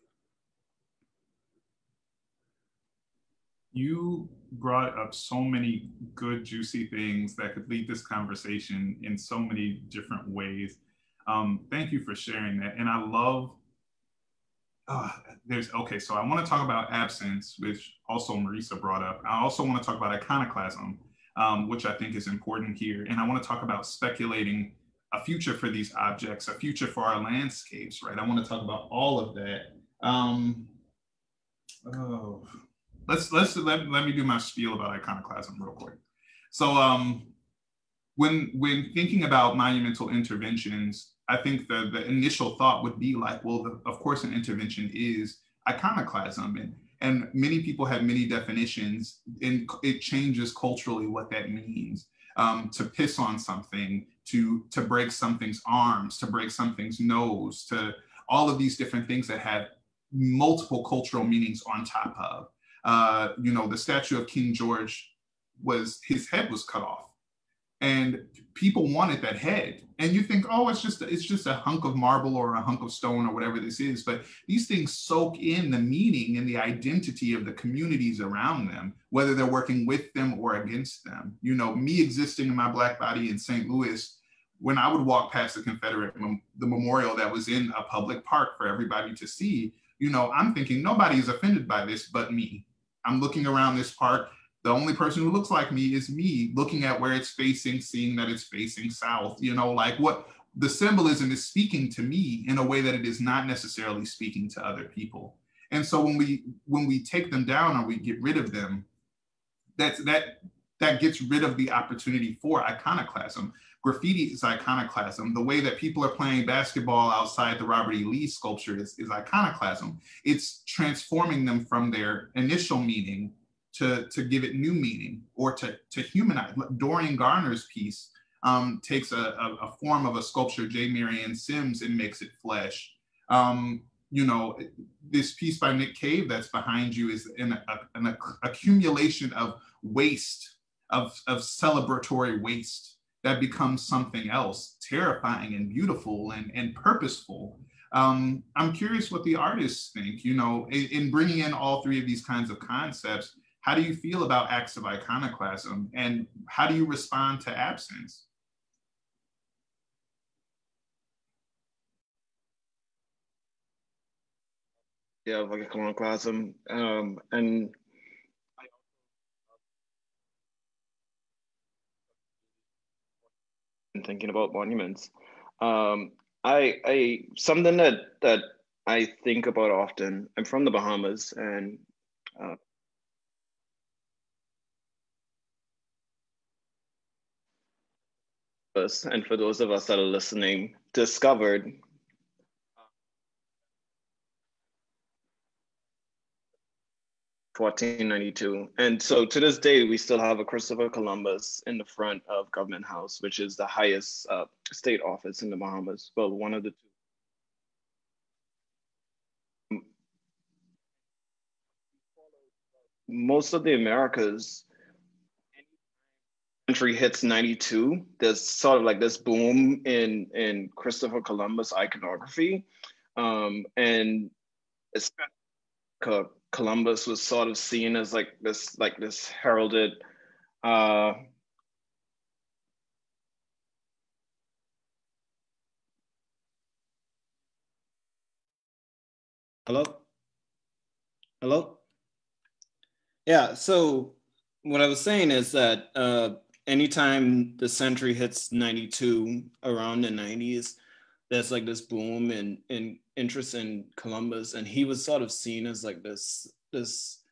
You brought up so many good, juicy things that could lead this conversation in so many different ways. Um, thank you for sharing that. And I love, uh, there's, okay, so I want to talk about absence, which also Marisa brought up. I also want to talk about iconoclasm, um, which I think is important here. And I want to talk about speculating a future for these objects, a future for our landscapes, right? I want to talk about all of that. Um, oh, let's let's let, let me do my spiel about iconoclasm real quick. So um, when when thinking about monumental interventions, I think the the initial thought would be like, well, the, of course, an intervention is iconoclasm, and and many people have many definitions, and it changes culturally what that means. Um, to piss on something, to to break something's arms, to break something's nose, to all of these different things that have multiple cultural meanings on top of. Uh, you know, the statue of King George was his head was cut off, and people wanted that head. And you think, oh, it's just it's just a hunk of marble or a hunk of stone or whatever this is. But these things soak in the meaning and the identity of the communities around them, whether they're working with them or against them. You know, me existing in my black body in St. Louis when I would walk past the Confederate the memorial that was in a public park for everybody to see, you know, I'm thinking nobody is offended by this but me. I'm looking around this park. The only person who looks like me is me looking at where it's facing, seeing that it's facing south. You know, like what the symbolism is speaking to me in a way that it is not necessarily speaking to other people. And so when we when we take them down or we get rid of them, that's that that gets rid of the opportunity for iconoclasm graffiti is iconoclasm. The way that people are playing basketball outside the Robert E. Lee sculpture is, is iconoclasm. It's transforming them from their initial meaning to, to give it new meaning or to, to humanize. Doreen Garner's piece um, takes a, a, a, form of a sculpture, J. Marion Sims, and makes it flesh. Um, you know, this piece by Nick Cave that's behind you is an, a, an accumulation of waste, of, of celebratory waste that becomes something else terrifying and beautiful and, and purposeful. Um, i'm curious what the artists think you know in, in, bringing in all three of these kinds of concepts how do you feel about acts of iconoclasm and how do you respond to absence? Yeah like iconoclasm um, and and thinking about monuments. Um, I, I something that that I think about often. I'm from the Bahamas, and uh, and for those of us that are listening, discovered 1492. And so to this day, we still have a Christopher Columbus in the front of Government House, which is the highest uh, state office in the Bahamas. but one of the two. Most of the Americas, country hits 92, there's sort of like this boom in, in Christopher Columbus iconography. Um, and especially Columbus was sort of seen as like this like this heralded uh, Hello? Hello? Yeah, so what I was saying is that uh, anytime the century hits 92 around the 90s, there's like this boom in in interest in Columbus, and he was sort of seen as like this this.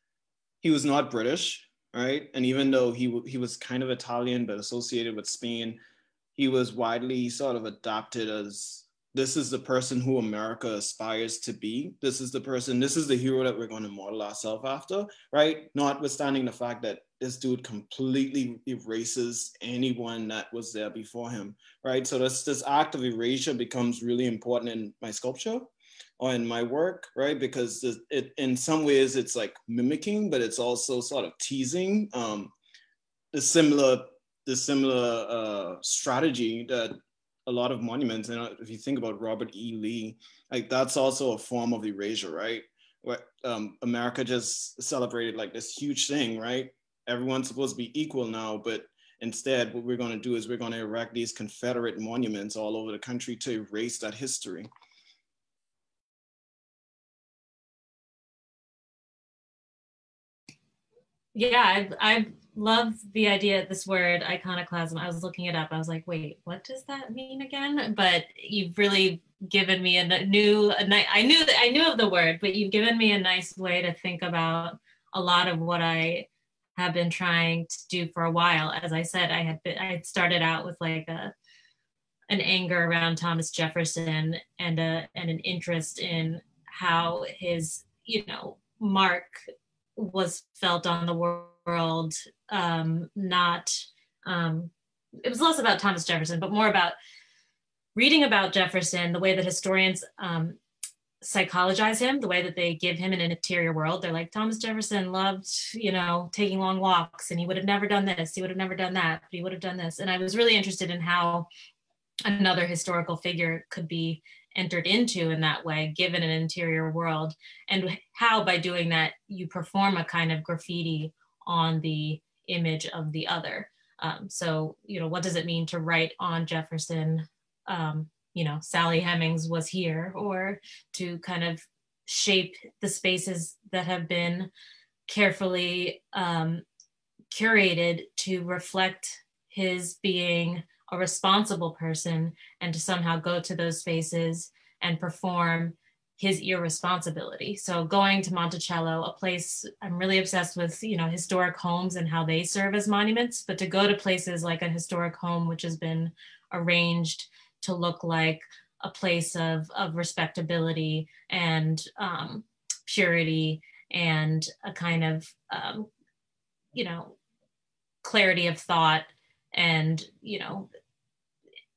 He was not British, right? And even though he he was kind of Italian but associated with Spain, he was widely sort of adopted as this is the person who America aspires to be. This is the person, this is the hero that we're going to model ourselves after, right? Notwithstanding the fact that this dude completely erases anyone that was there before him, right? So this, this act of erasure becomes really important in my sculpture or in my work, right? Because it, in some ways it's like mimicking, but it's also sort of teasing um, the similar the similar uh, strategy that a lot of monuments, and if you think about Robert E. Lee, like that's also a form of erasure, right? Where um, America just celebrated like this huge thing, right? Everyone's supposed to be equal now, but instead, what we're going to do is we're going to erect these Confederate monuments all over the country to erase that history. Yeah, I've, I've love the idea of this word iconoclasm. I was looking it up. I was like, wait, what does that mean again? But you've really given me a new, a ni- I knew that I knew of the word, but you've given me a nice way to think about a lot of what I have been trying to do for a while. As I said, I had been, I had started out with like a an anger around Thomas Jefferson and a and an interest in how his you know mark was felt on the world um not um it was less about Thomas Jefferson but more about reading about Jefferson the way that historians um psychologize him the way that they give him an interior world they're like thomas jefferson loved you know taking long walks and he would have never done this he would have never done that but he would have done this and i was really interested in how another historical figure could be entered into in that way, given an interior world, and how by doing that you perform a kind of graffiti on the image of the other. Um, so, you know, what does it mean to write on Jefferson? Um, you know, Sally Hemings was here, or to kind of shape the spaces that have been carefully um, curated to reflect his being a responsible person and to somehow go to those spaces and perform his irresponsibility. So going to Monticello, a place I'm really obsessed with, you know, historic homes and how they serve as monuments, but to go to places like a historic home, which has been arranged to look like a place of, of respectability and um, purity and a kind of, um, you know, clarity of thought and you know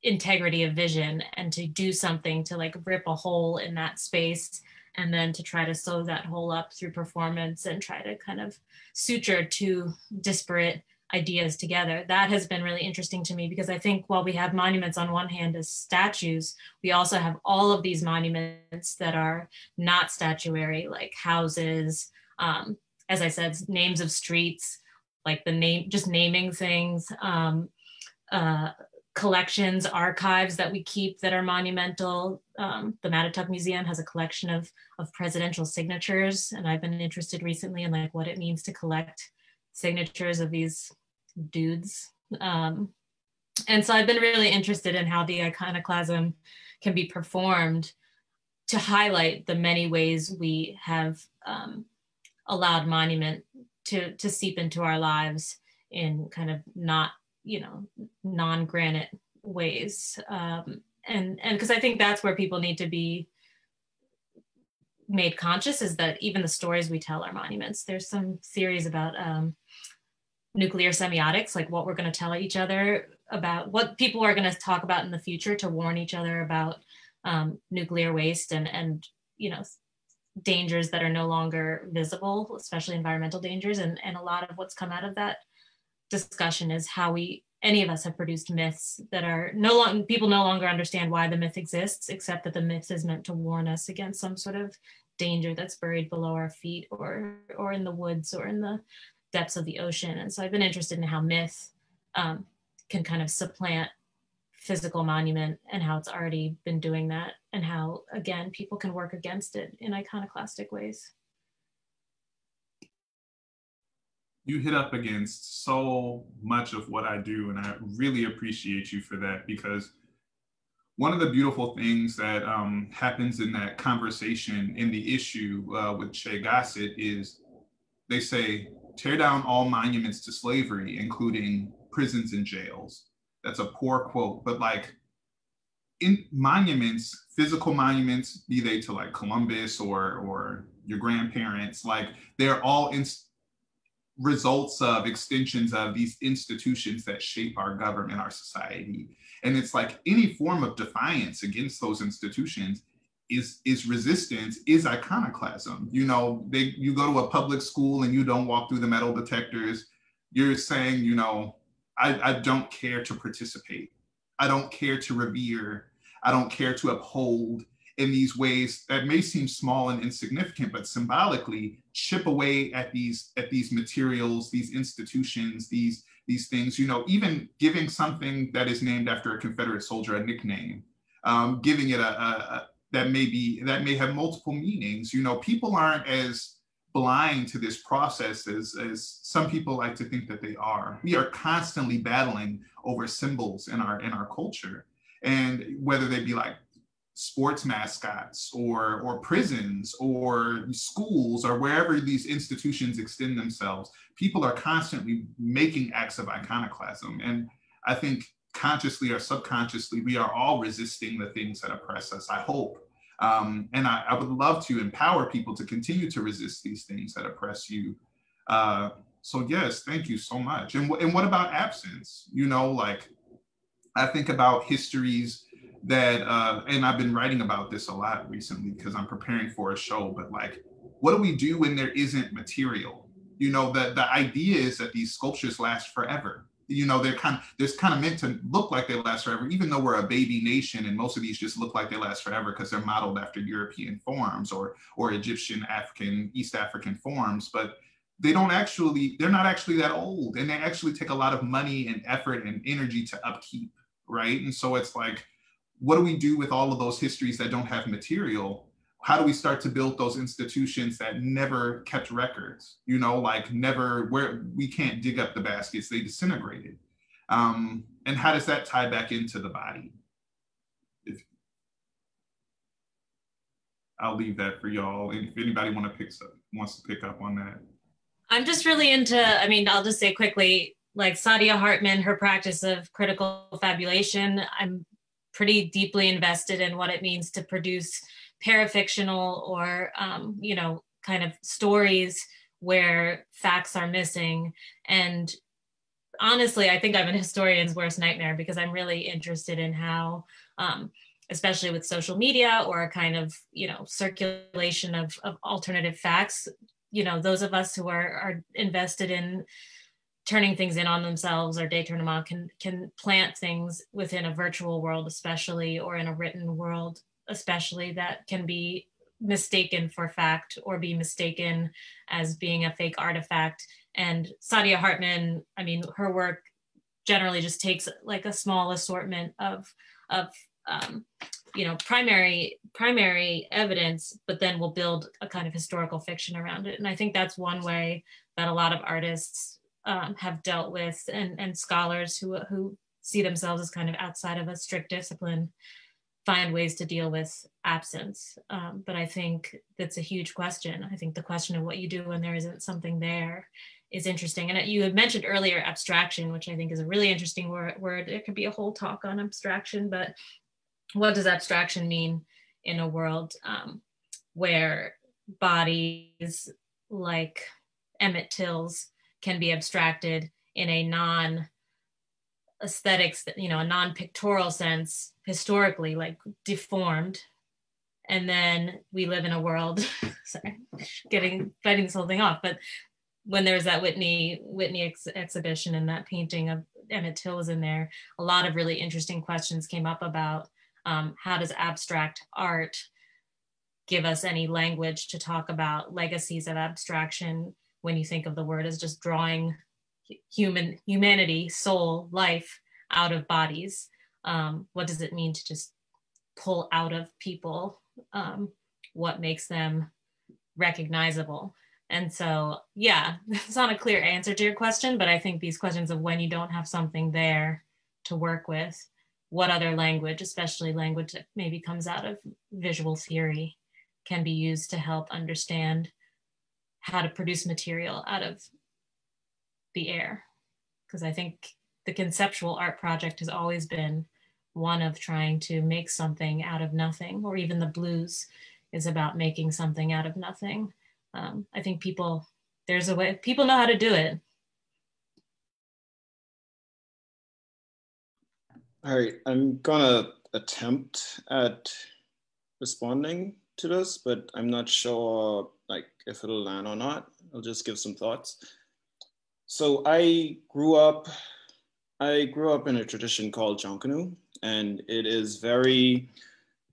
integrity of vision and to do something to like rip a hole in that space and then to try to sew that hole up through performance and try to kind of suture two disparate ideas together. That has been really interesting to me because I think while we have monuments on one hand as statues, we also have all of these monuments that are not statuary, like houses, um, as I said, names of streets, like the name, just naming things, um, uh, collections, archives that we keep that are monumental. Um, the Mattatuck Museum has a collection of, of presidential signatures, and I've been interested recently in like what it means to collect signatures of these dudes. Um, and so I've been really interested in how the iconoclasm can be performed to highlight the many ways we have um, allowed monument to to seep into our lives in kind of not you know non-granite ways um, and and because i think that's where people need to be made conscious is that even the stories we tell are monuments there's some theories about um, nuclear semiotics like what we're going to tell each other about what people are going to talk about in the future to warn each other about um, nuclear waste and and you know dangers that are no longer visible, especially environmental dangers. And, and a lot of what's come out of that discussion is how we, any of us have produced myths that are no longer, people no longer understand why the myth exists, except that the myth is meant to warn us against some sort of danger that's buried below our feet or, or in the woods or in the depths of the ocean. And so I've been interested in how myth um, can kind of supplant physical monument and how it's already been doing that and how again people can work against it in iconoclastic ways you hit up against so much of what i do and i really appreciate you for that because one of the beautiful things that um, happens in that conversation in the issue uh, with Che Gossett is they say tear down all monuments to slavery including prisons and jails that's a poor quote, but like in monuments, physical monuments, be they to like Columbus or or your grandparents, like they're all in results of extensions of these institutions that shape our government, our society. And it's like any form of defiance against those institutions is is resistance, is iconoclasm. You know, they you go to a public school and you don't walk through the metal detectors, you're saying, you know, I, I don't care to participate. I don't care to revere. I don't care to uphold in these ways that may seem small and insignificant, but symbolically chip away at these at these materials, these institutions, these these things. You know, even giving something that is named after a Confederate soldier a nickname, um, giving it a, a, a that may be that may have multiple meanings. You know, people aren't as blind to this process as, as some people like to think that they are. We are constantly battling over symbols in our in our culture. And whether they be like sports mascots or or prisons or schools or wherever these institutions extend themselves people are constantly making acts of iconoclasm and i think consciously or subconsciously we are all resisting the things that oppress us i hope um, and I, I, would love to empower people to continue to resist these things that oppress you uh, so yes thank you so much and, and what about absence you know like i think about histories that uh, and I've been writing about this a lot recently because I'm preparing for a show, but like what do we do when there isn't material? You know, the the idea is that these sculptures last forever. You know, they're kind of they're kind of meant to look like they last forever, even though we're a baby nation and most of these just look like they last forever because they're modeled after European forms or or Egyptian, African, East African forms. But they don't actually, they're not actually that old. And they actually take a lot of money and effort and energy to upkeep, right? And so it's like what do we do with all of those histories that don't have material? How do we start to build those institutions that never kept records? You know, like never, where we can't dig up the baskets, they disintegrated. Um, and how does that tie back into the body? If, I'll leave that for y'all. If anybody want to pick up, wants to pick up on that. I'm just really into, I mean, I'll just say quickly, like Saidiya Hartman, her practice of critical fabulation, I'm pretty deeply invested in what it means to produce parafictional or um, you know kind of stories where facts are missing. And honestly i think i'm an historian's worst nightmare because i'm really interested in how um, especially with social media or a kind of you know circulation of, of alternative facts you know those of us who are, are invested in turning things in on themselves or détournement can can plant things within a virtual world especially or in a written world especially that can be mistaken for fact or be mistaken as being a fake artifact. And Saidiya Hartman I mean her work generally just takes like a small assortment of of um, you know primary primary evidence but then will build a kind of historical fiction around it. And i think that's one way that a lot of artists um, have dealt with and, and scholars who, who see themselves as kind of outside of a strict discipline find ways to deal with absence. Um, but I think that's a huge question. I think the question of what you do when there isn't something there is interesting. And you had mentioned earlier abstraction, which I think is a really interesting word. word. It could be a whole talk on abstraction, but what does abstraction mean in a world um, where bodies like Emmett Till's can be abstracted in a non aesthetics that you know a non-pictorial sense historically like deformed. And then we live in a world sorry getting fighting this whole thing off but when there was that whitney whitney ex- exhibition and that painting of emmett till was in there a lot of really interesting questions came up about um, how does abstract art give us any language to talk about legacies of abstraction when you think of the word as just drawing human humanity soul life out of bodies. Um, what does it mean to just pull out of people? Um, what makes them recognizable? And so yeah it's not a clear answer to your question but i think these questions of when you don't have something there to work with what other language especially language that maybe comes out of visual theory can be used to help understand how to produce material out of the air. Because I think the conceptual art project has always been one of trying to make something out of nothing, or even the blues is about making something out of nothing. Um, I think people, there's a way, people know how to do it. All right, I'm gonna attempt at responding to this, but I'm not sure like if it'll land or not. I'll just give some thoughts. So I grew up, I grew up in a tradition called Junkanoo, and it is very,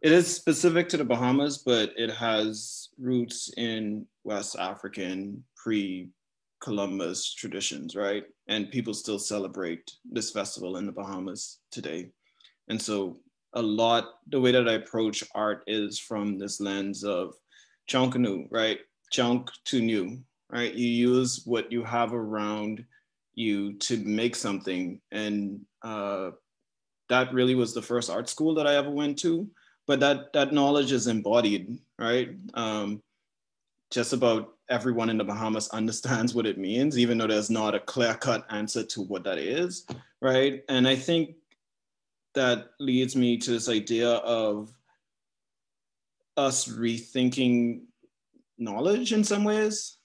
it is specific to the Bahamas, but it has roots in West African pre-Columbus traditions, right? And people still celebrate this festival in the Bahamas today. And so a lot, the way that I approach art is from this lens of Junkanoo, right? Junk to new, right? You use what you have around you to make something. And uh, that really was the first art school that I ever went to. but that that knowledge is embodied, right? Um, just about everyone in the Bahamas understands what it means, even though there's not a clear cut answer to what that is, right? And I think that leads me to this idea of us rethinking knowledge in some ways,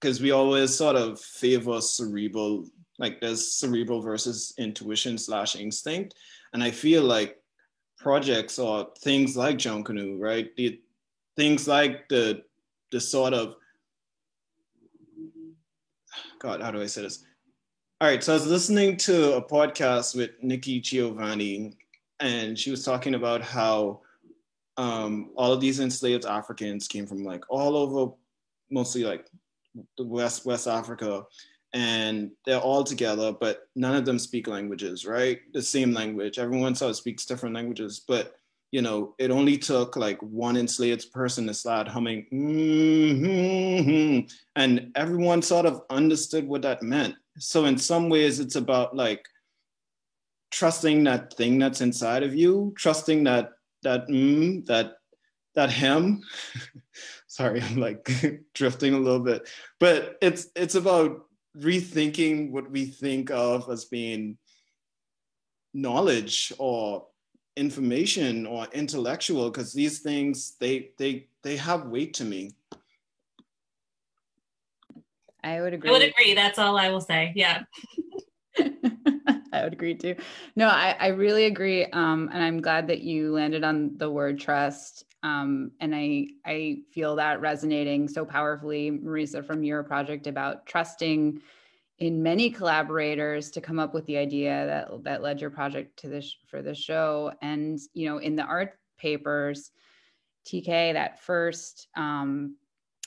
because we always sort of favor cerebral, like there's cerebral versus intuition slash instinct. And I feel like projects or things like Junkanoo, right? The, things like the the sort of God, how do I say this? All right, so I was listening to a podcast with Nikki Giovanni, and she was talking about how um, all of these enslaved Africans came from like all over, mostly like West West Africa, and they're all together, but none of them speak languages, right? The same language. Everyone sort of speaks different languages, but you know, it only took like one enslaved person to start humming, mm-hmm, and everyone sort of understood what that meant. So in some ways, it's about like trusting that thing that's inside of you, trusting that that mm, that that him. Sorry, I'm like drifting a little bit, but it's it's about rethinking what we think of as being knowledge or information or intellectual because these things they they they have weight to me. I would agree i would agree. That's all i will say. Yeah. I would agree too. No i i really agree um and i'm glad that you landed on the word trust um and i i feel that resonating so powerfully marisa from your project about trusting in many collaborators to come up with the idea that that led your project to this for the show. And you know in the art papers tk that first um,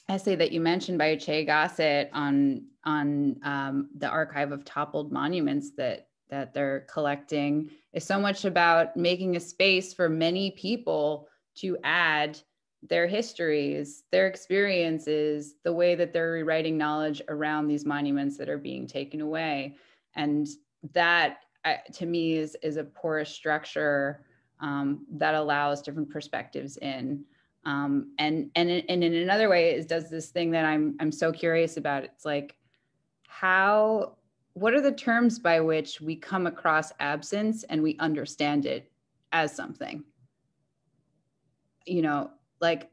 essay that you mentioned by che gossett on on um, the archive of toppled monuments that that they're collecting is so much about making a space for many people to add their histories, their experiences, the way that they're rewriting knowledge around these monuments that are being taken away. And that uh, to me is, is a porous structure um, that allows different perspectives in. Um, and, and, and in another way, it does this thing that I'm, I'm so curious about. It's like, how, what are the terms by which we come across absence and we understand it as something? You know, like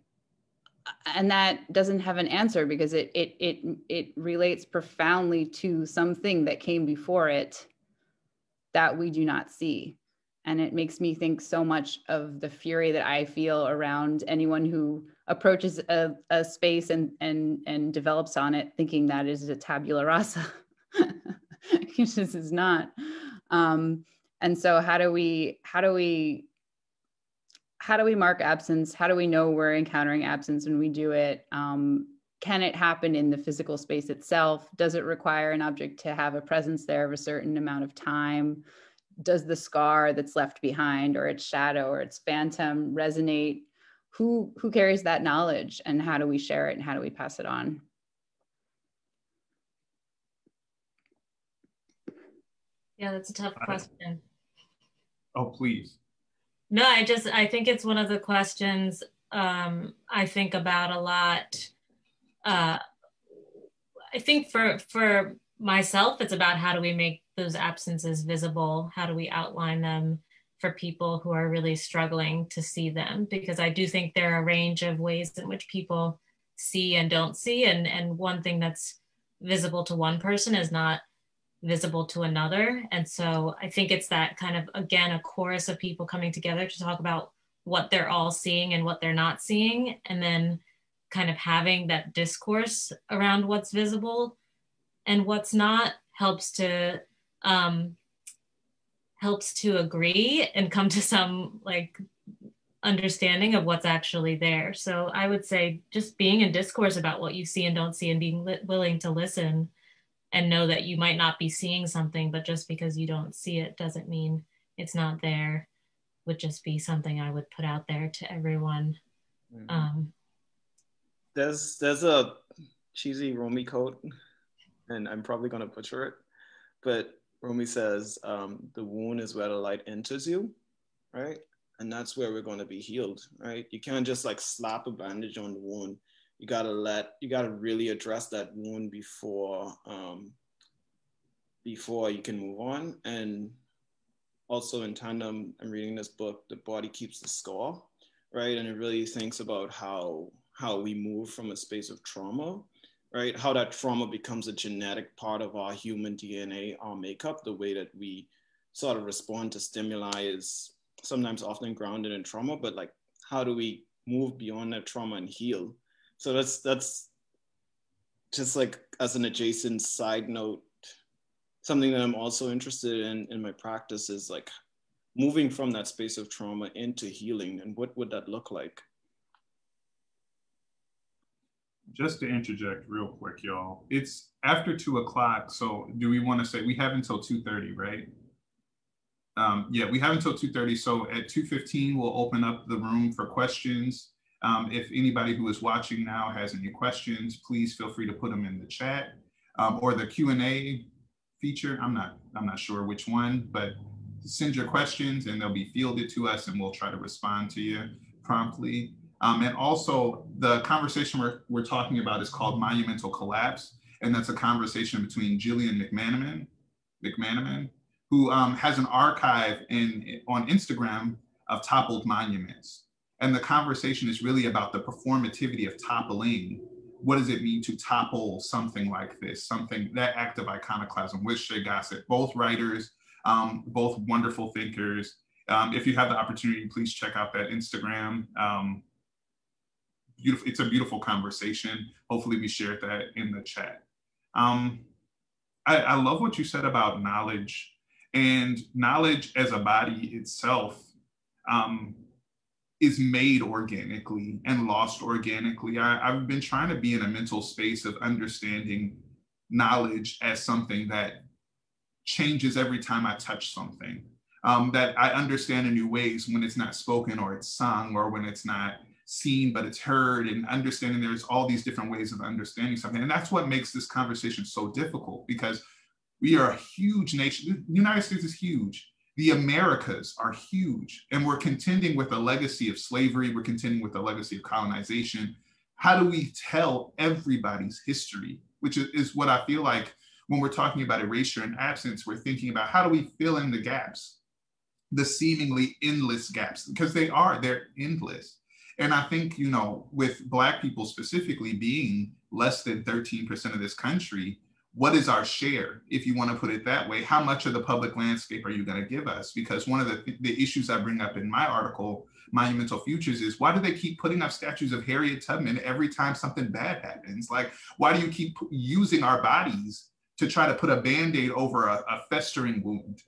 and that doesn't have an answer because it it it it relates profoundly to something that came before it that we do not see. And it makes me think so much of the fury that i feel around anyone who approaches a, a space and and and develops on it thinking that is a tabula rasa. This is not. Um and so how do we how do we how do we mark absence? How do we know we're encountering absence when we do it? Um, can it happen in the physical space itself? Does it require an object to have a presence there of a certain amount of time? Does the scar that's left behind or its shadow or its phantom resonate? Who, who carries that knowledge and how do we share it and how do we pass it on? Yeah, that's a tough question. Oh, please. No, I just I think it's one of the questions um, I think about a lot. Uh, I think for for myself, it's about how do we make those absences visible? How do we outline them for people who are really struggling to see them? Because I do think there are a range of ways in which people see and don't see, and and one thing that's visible to one person is not visible to another. And so I think it's that kind of, again, a chorus of people coming together to talk about what they're all seeing and what they're not seeing. And then kind of having that discourse around what's visible and what's not helps to um, helps to agree and come to some like understanding of what's actually there. So I would say just being in discourse about what you see and don't see and being li- willing to listen and know that you might not be seeing something, but just because you don't see it doesn't mean it's not there, would just be something I would put out there to everyone. Mm-hmm. Um, there's there's a cheesy Rumi quote, and I'm probably gonna butcher it, but Rumi says, um, "The wound is where the light enters you," right? and that's where we're going to be healed, right? You can't just like slap a bandage on the wound. You gotta let you gotta really address that wound before um, before you can move on. And also in tandem, I'm reading this book, The Body Keeps the Score, right? And it really thinks about how how we move from a space of trauma, right? How that trauma becomes a genetic part of our human DNA, our makeup, the way that we sort of respond to stimuli is sometimes often grounded in trauma, but like how do we move beyond that trauma and heal? So that's that's just like as an adjacent side note, something that I'm also interested in in my practice is like moving from that space of trauma into healing and what would that look like? Just to interject real quick, y'all. It's after two o'clock. So do we want to say we have until 2:30, right? Um, yeah, we have until 2.30. So at 2.15, we'll open up the room for questions. Um, if anybody who is watching now has any questions, please feel free to put them in the chat um, or the Q&A feature. I'm not, I'm not sure which one, but send your questions and they'll be fielded to us and we'll try to respond to you promptly. Um, and also the conversation we're, we're talking about is called Monumental Collapse. And that's a conversation between Jillian McManaman, McManaman who um, has an archive in, on Instagram of toppled monuments. And the conversation is really about the performativity of toppling. What does it mean to topple something like this, something that act of iconoclasm with Che Gossett, both writers, um, both wonderful thinkers. Um, if you have the opportunity, please check out that Instagram. Um, beautiful, it's a beautiful conversation. Hopefully we shared that in the chat. Um, I, I love what you said about knowledge and knowledge as a body itself um, is made organically and lost organically. I, I've been trying to be in a mental space of understanding knowledge as something that changes every time I touch something. Um, that I understand in new ways when it's not spoken or it's sung or when it's not seen but it's heard and understanding there's all these different ways of understanding something. And that's what makes this conversation so difficult because we are a huge nation. The United States is huge. The Americas are huge. And we're contending with a legacy of slavery. We're contending with a legacy of colonization. How do we tell everybody's history? Which is, what I feel like when we're talking about erasure and absence, we're thinking about how do we fill in the gaps, the seemingly endless gaps, because they are, they're endless. And I think, you know, with Black people specifically being less than 13% of this country, what is our share, if you want to put it that way? How much of the public landscape are you going to give us? Because one of the, the issues I bring up in my article, Monumental Futures, is why do they keep putting up statues of Harriet Tubman every time something bad happens? Like, why do you keep using our bodies to try to put a band aid over a, a festering wound?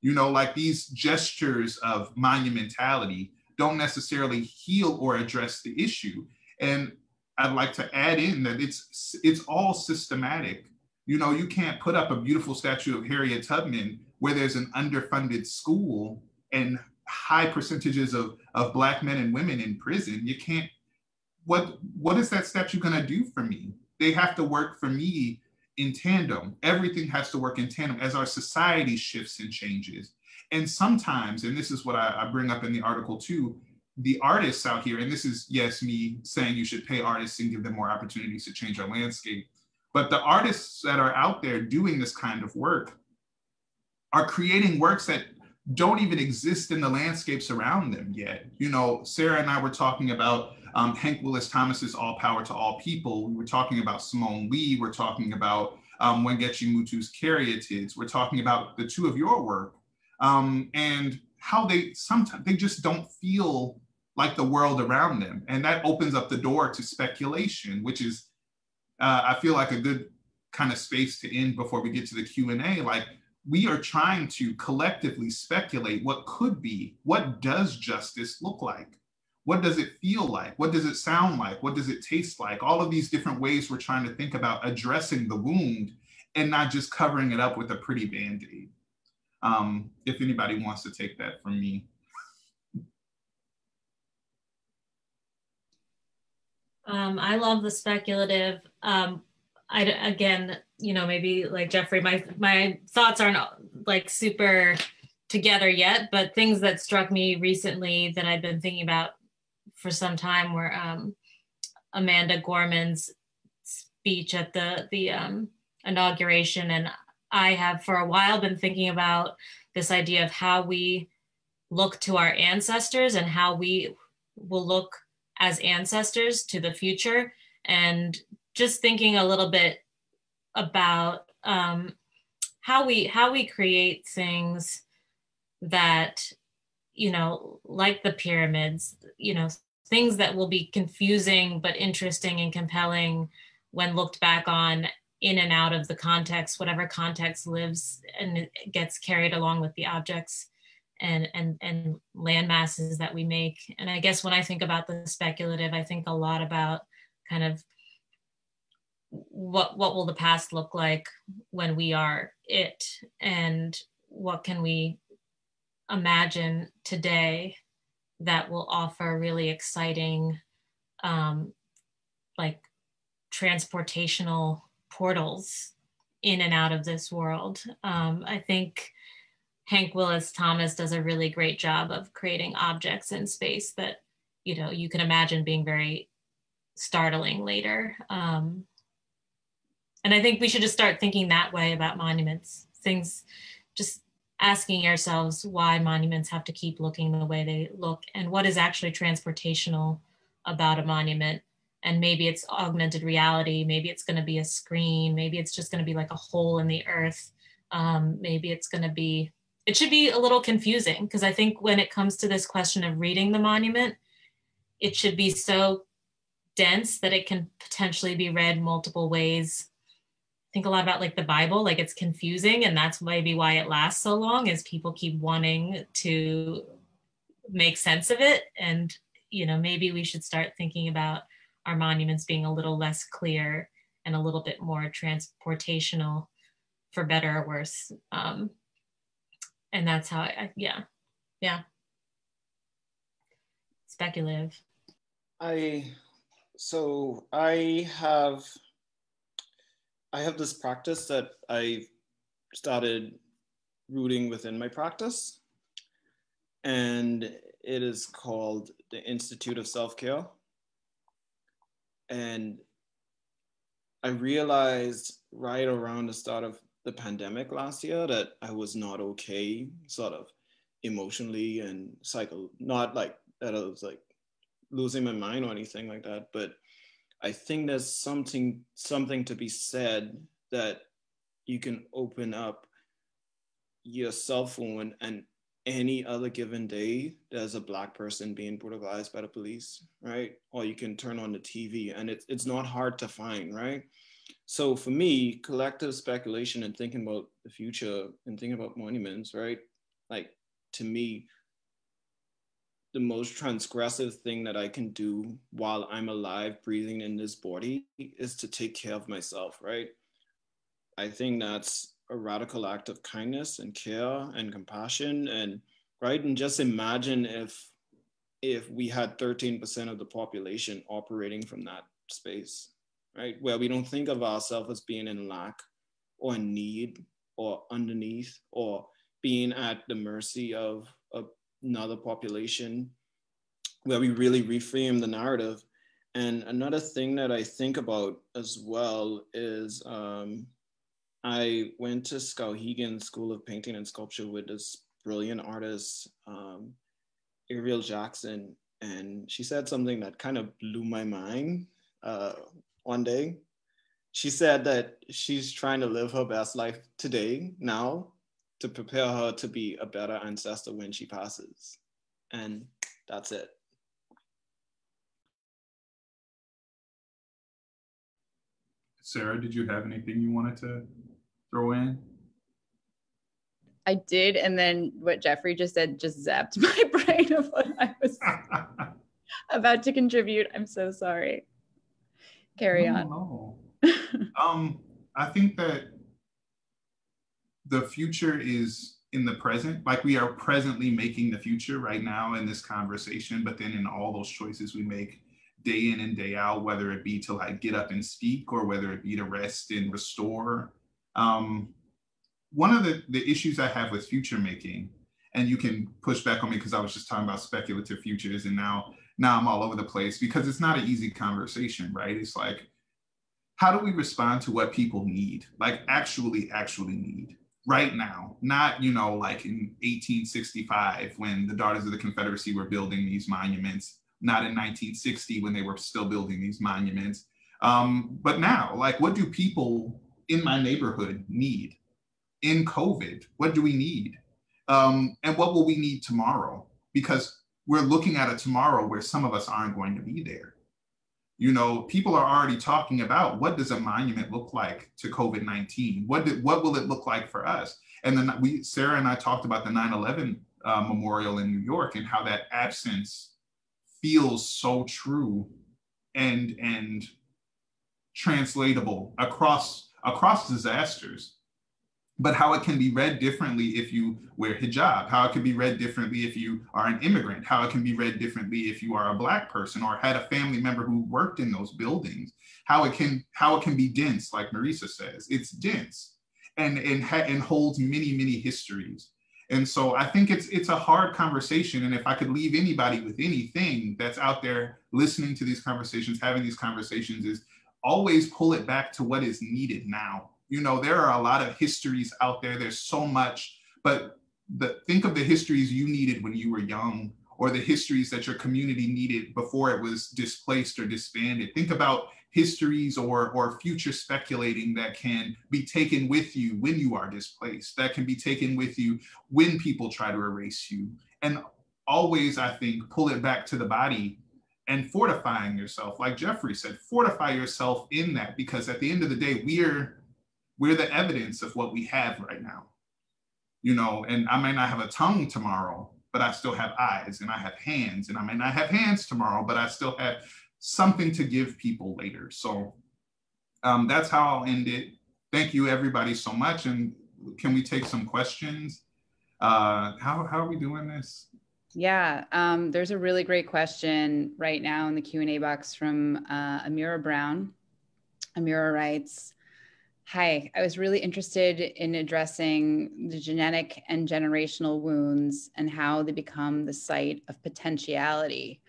You know, like these gestures of monumentality don't necessarily heal or address the issue. And I'd like to add in that it's it's all systematic you know, you can't put up a beautiful statue of Harriet Tubman where there's an underfunded school and high percentages of, of black men and women in prison. You can't, what, what is that statue gonna do for me? They have to work for me in tandem. Everything has to work in tandem as our society shifts and changes. And sometimes, and this is what I, I bring up in the article too, the artists out here, and this is, yes, me saying you should pay artists and give them more opportunities to change our landscape but the artists that are out there doing this kind of work are creating works that don't even exist in the landscapes around them yet. You know, Sarah and I were talking about um, Hank Willis Thomas's All Power to All People. We were talking about Simone Leigh. We're talking about um, Wangechi Mutu's Caryatids. We're talking about the two of your work um, and how they sometimes they just don't feel like the world around them. And that opens up the door to speculation, which is uh, I feel like a good kind of space to end before we get to the Q&A. Like we are trying to collectively speculate what could be, what does justice look like? What does it feel like? What does it sound like? What does it taste like? All of these different ways we're trying to think about addressing the wound and not just covering it up with a pretty band-aid. Um, if anybody wants to take that from me. Um, I love the speculative. Um, I again, you know, maybe like Jeffrey, my my thoughts aren't like super together yet, but things that struck me recently that I've been thinking about for some time were um, Amanda Gorman's speech at the the um, inauguration, and I have for a while been thinking about this idea of how we look to our ancestors and how we will look as ancestors to the future, and just thinking a little bit about um, how we how we create things that you know like the pyramids you know things that will be confusing but interesting and compelling when looked back on in and out of the context whatever context lives and gets carried along with the objects and and and land masses that we make and i guess when i think about the speculative i think a lot about kind of what what will the past look like when we are it and what can we imagine today that will offer really exciting um, like transportational portals in and out of this world. Um, I think Hank Willis Thomas does a really great job of creating objects in space that you know you can imagine being very startling later. Um, and I think we should just start thinking that way about monuments. Things, just asking ourselves why monuments have to keep looking the way they look and what is actually transportational about a monument and maybe it's augmented reality maybe it's going to be a screen maybe it's just going to be like a hole in the earth um, maybe it's going to be it should be a little confusing because i think when it comes to this question of reading the monument it should be so dense that it can potentially be read multiple ways think a lot about like the Bible, like it's confusing, and that's maybe why it lasts so long, is people keep wanting to make sense of it. And you know, maybe we should start thinking about our monuments being a little less clear and a little bit more transportational, for better or worse. Um, and that's how I, yeah, yeah. Speculative. I so I have I have this practice that I started rooting within my practice, and it is called the Institute of Self Care. And I realized right around the start of the pandemic last year that I was not okay, sort of emotionally and psycho, not like that I was like losing my mind or anything like that, but I think there's something something to be said that you can open up your cell phone and any other given day there's a black person being brutalized by the police right? Or you can turn on the tv and it's, it's not hard to find right so for me collective speculation and thinking about the future and thinking about monuments right? Like to me the most transgressive thing that I can do while I'm alive, breathing in this body, is to take care of myself, right? I think that's a radical act of kindness and care and compassion and right? And just imagine if if we had 13% of the population operating from that space right where we don't think of ourselves as being in lack or in need or underneath or being at the mercy of another population where we really reframe the narrative. And another thing that I think about as well is um, I went to Skowhegan School of Painting and Sculpture with this brilliant artist, um, Ariel Jackson, and she said something that kind of blew my mind uh, one day. She said that she's trying to live her best life today, now, to prepare her to be a better ancestor when she passes. And that's it. Sarah, did you have anything you wanted to throw in? I did, and then what Jeffrey just said just zapped my brain of what I was about to contribute. I'm so sorry. Carry on. No. um, I think that the future is in the present like we are presently making the future right now in this conversation but then in all those choices we make day in and day out whether it be to like get up and speak or whether it be to rest and restore um, one of the, the issues i have with future making and you can push back on me because I was just talking about speculative futures and now now I'm all over the place because it's not an easy conversation, right? It's like, how do we respond to what people need? Like actually, actually need right now, not, you know, like in 1865 when the Daughters of the Confederacy were building these monuments, not in 1960 when they were still building these monuments. Um, but now, like, what do people in my neighborhood need? In COVID, what do we need? Um, and what will we need tomorrow? Because we're looking at a tomorrow where some of us aren't going to be there. You know, people are already talking about what does a monument look like to COVID-19? What did, what will it look like for us? And then we, Sarah and I talked about the 9/11 uh, memorial in New York and how that absence feels so true and and translatable across across disasters but how it can be read differently if you wear hijab, how it can be read differently if you are an immigrant, how it can be read differently if you are a black person or had a family member who worked in those buildings, how it can how it can be dense, like Marisa says, it's dense and and, and holds many many histories. And so I think it's it's a hard conversation. And if I could leave anybody with anything that's out there listening to these conversations, having these conversations, is always pull it back to what is needed now you know, there are a lot of histories out there. There's so much, but the, think of the histories you needed when you were young or the histories that your community needed before it was displaced or disbanded. Think about histories or, or future speculating that can be taken with you when you are displaced, that can be taken with you when people try to erase you. And always, I think, pull it back to the body and fortifying yourself. Like Jeffrey said, fortify yourself in that because at the end of the day, we are we're the evidence of what we have right now. You know, and I may not have a tongue tomorrow, but I still have eyes and I have hands, and I may not have hands tomorrow, but I still have something to give people later. So um, that's how I'll end it. Thank you, everybody, so much. And can we take some questions? Uh, how, how are we doing this? Yeah, um, there's a really great question right now in the Q&A box from uh, Amira Brown. Amira writes, Hi, I was really interested in addressing the genetic and generational wounds and how they become the site of potentiality.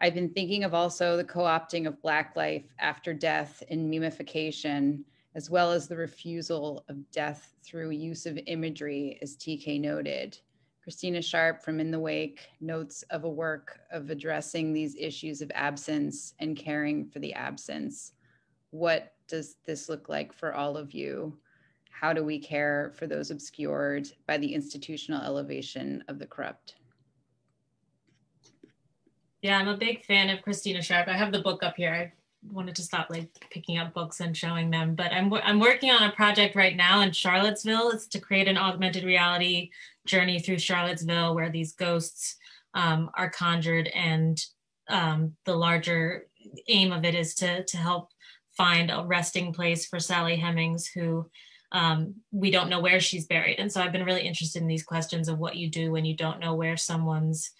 I've been thinking of also the co opting of Black life after death in memification, as well as the refusal of death through use of imagery, as TK noted. Christina Sharpe from In the Wake notes of a work of addressing these issues of absence and caring for the absence. What does this look like for all of you? How do we care for those obscured by the institutional elevation of the corrupt? Yeah, I'm a big fan of Christina Sharpe. I have the book up here. I wanted to stop like picking up books and showing them, but I'm I'm working on a project right now in Charlottesville. It's to create an augmented reality journey through Charlottesville where these ghosts um, are conjured, and um, the larger aim of it is to to help find a resting place for Sally Hemings, who um, we don't know where she's buried. And so I've been really interested in these questions of what you do when you don't know where someone's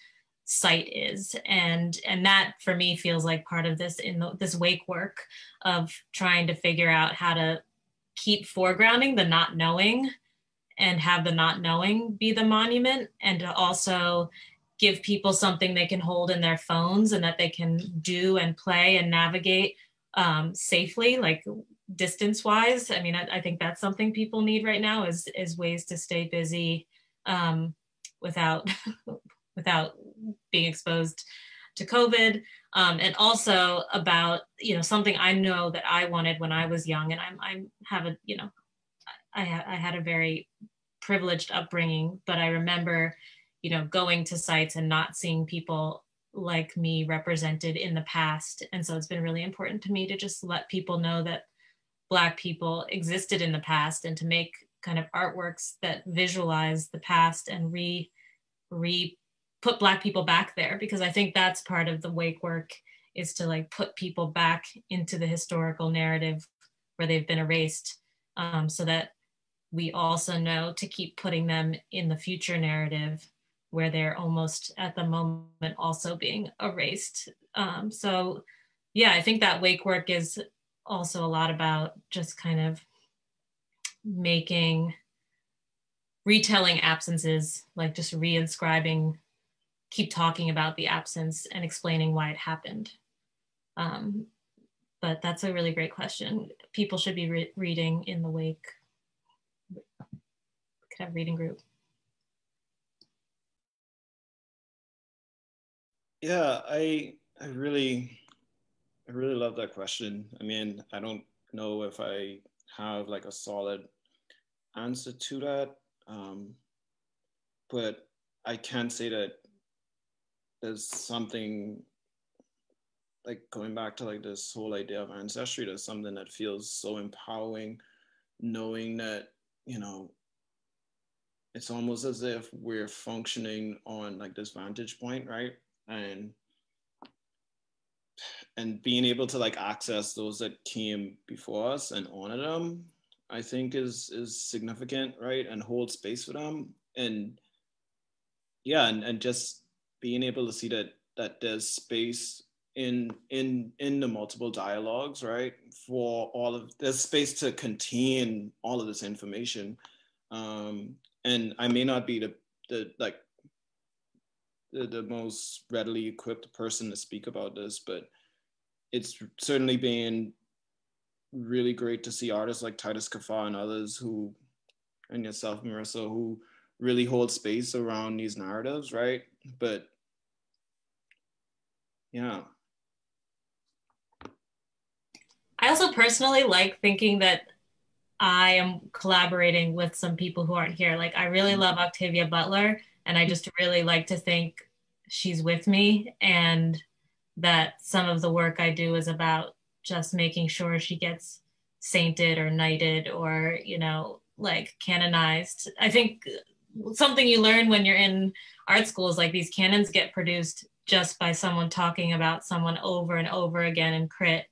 site is and and that for me feels like part of this in the, this wake work of trying to figure out how to keep foregrounding the not knowing and have the not knowing be the monument and to also give people something they can hold in their phones and that they can do and play and navigate um, safely, like distance wise. I mean, I, I, think that's something people need right now is is ways to stay busy um, without without being exposed to COVID. Um, and also about you know something I know that I wanted when I was young, and I'm I have a you know I I had a very privileged upbringing, but I remember you know going to sites and not seeing people like me represented in the past. And so it's been really important to me to just let people know that Black people existed in the past and to make kind of artworks that visualize the past and re, re put Black people back there because I think that's part of the wake work is to like put people back into the historical narrative where they've been erased um, so that we also know to keep putting them in the future narrative where they're almost at the moment also being erased. Um, so yeah, I think that wake work is also a lot about just kind of making retelling absences, like just reinscribing, keep talking about the absence and explaining why it happened. Um, but that's a really great question. People should be re reading in the wake. Could have reading group. Yeah, I I really I really love that question. I mean, I don't know if I have like a solid answer to that, um, but I can say that there's something like going back to like this whole idea of ancestry. There's something that feels so empowering, knowing that you know it's almost as if we're functioning on like this vantage point, right? And and being able to like access those that came before us and honor them i think is is significant right and hold space for them and yeah and, and just being able to see that that there's space in in in the multiple dialogues right for all of there's space to contain all of this information. Um and i may not be the the like the, the most readily equipped person to speak about this but it's certainly been really great to see artists like Titus Kaphar and others who, and yourself, Marisa, who really hold space around these narratives, right? But yeah. I also personally like thinking that I am collaborating with some people who aren't here. Like I really mm. love Octavia Butler, and I just really like to think she's with me and that some of the work I do is about just making sure she gets sainted or knighted or, you know, like canonized. I think something you learn when you're in art school is like these canons get produced just by someone talking about someone over and over again in crit.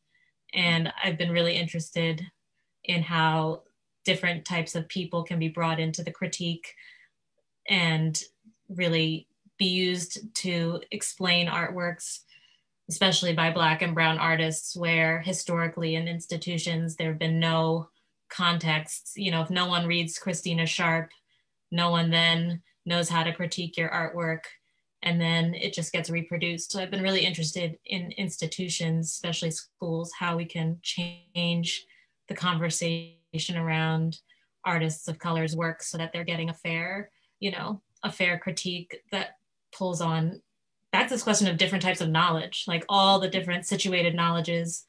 And I've been really interested in how different types of people can be brought into the critique and really be used to explain artworks especially by Black and Brown artists, where historically in institutions there have been no contexts. You know, if no one reads Christina Sharpe, no one then knows how to critique your artwork, and then it just gets reproduced. So I've been really interested in institutions, especially schools, how we can change the conversation around artists of color's work so that they're getting a fair, you know, a fair critique that pulls on back to this question of different types of knowledge, like all the different situated knowledges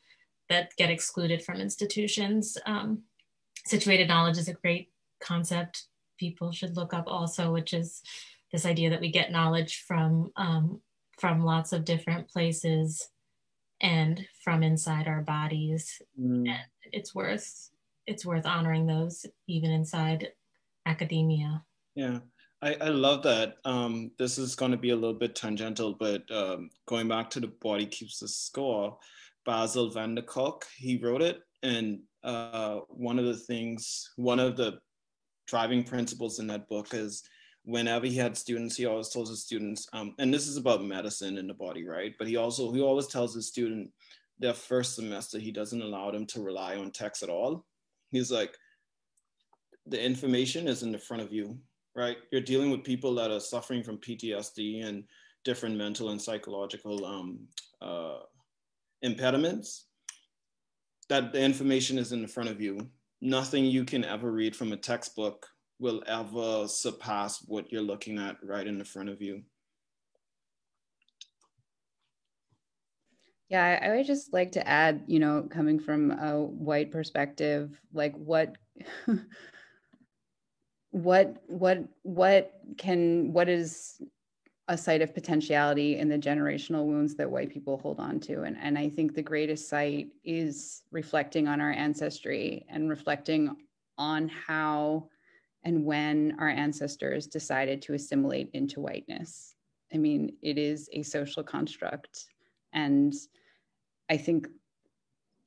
that get excluded from institutions. Um, situated knowledge is a great concept people should look up also, which is this idea that we get knowledge from um, from lots of different places and from inside our bodies. Mm. And it's worth it's worth honoring those even inside academia. Yeah. I, I love that. Um, this is going to be a little bit tangential, but um, going back to the body keeps the score, Bessel van der Kolk, he wrote it. And uh, one of the things, one of the driving principles in that book is whenever he had students, he always tells his students, um, and this is about medicine in the body, right? But he also, he always tells his student their first semester, he doesn't allow them to rely on text at all. He's like, the information is in the front of you right? You're dealing with people that are suffering from PTSD and different mental and psychological um, uh, impediments. That the information is in the front of you. Nothing you can ever read from a textbook will ever surpass what you're looking at right in the front of you. Yeah, I would just like to add, you know, coming from a white perspective, like what what what what can what is a site of potentiality in the generational wounds that white people hold on to? And, and i think the greatest site is reflecting on our ancestry and reflecting on how and when our ancestors decided to assimilate into whiteness. I mean it is a social construct. And i think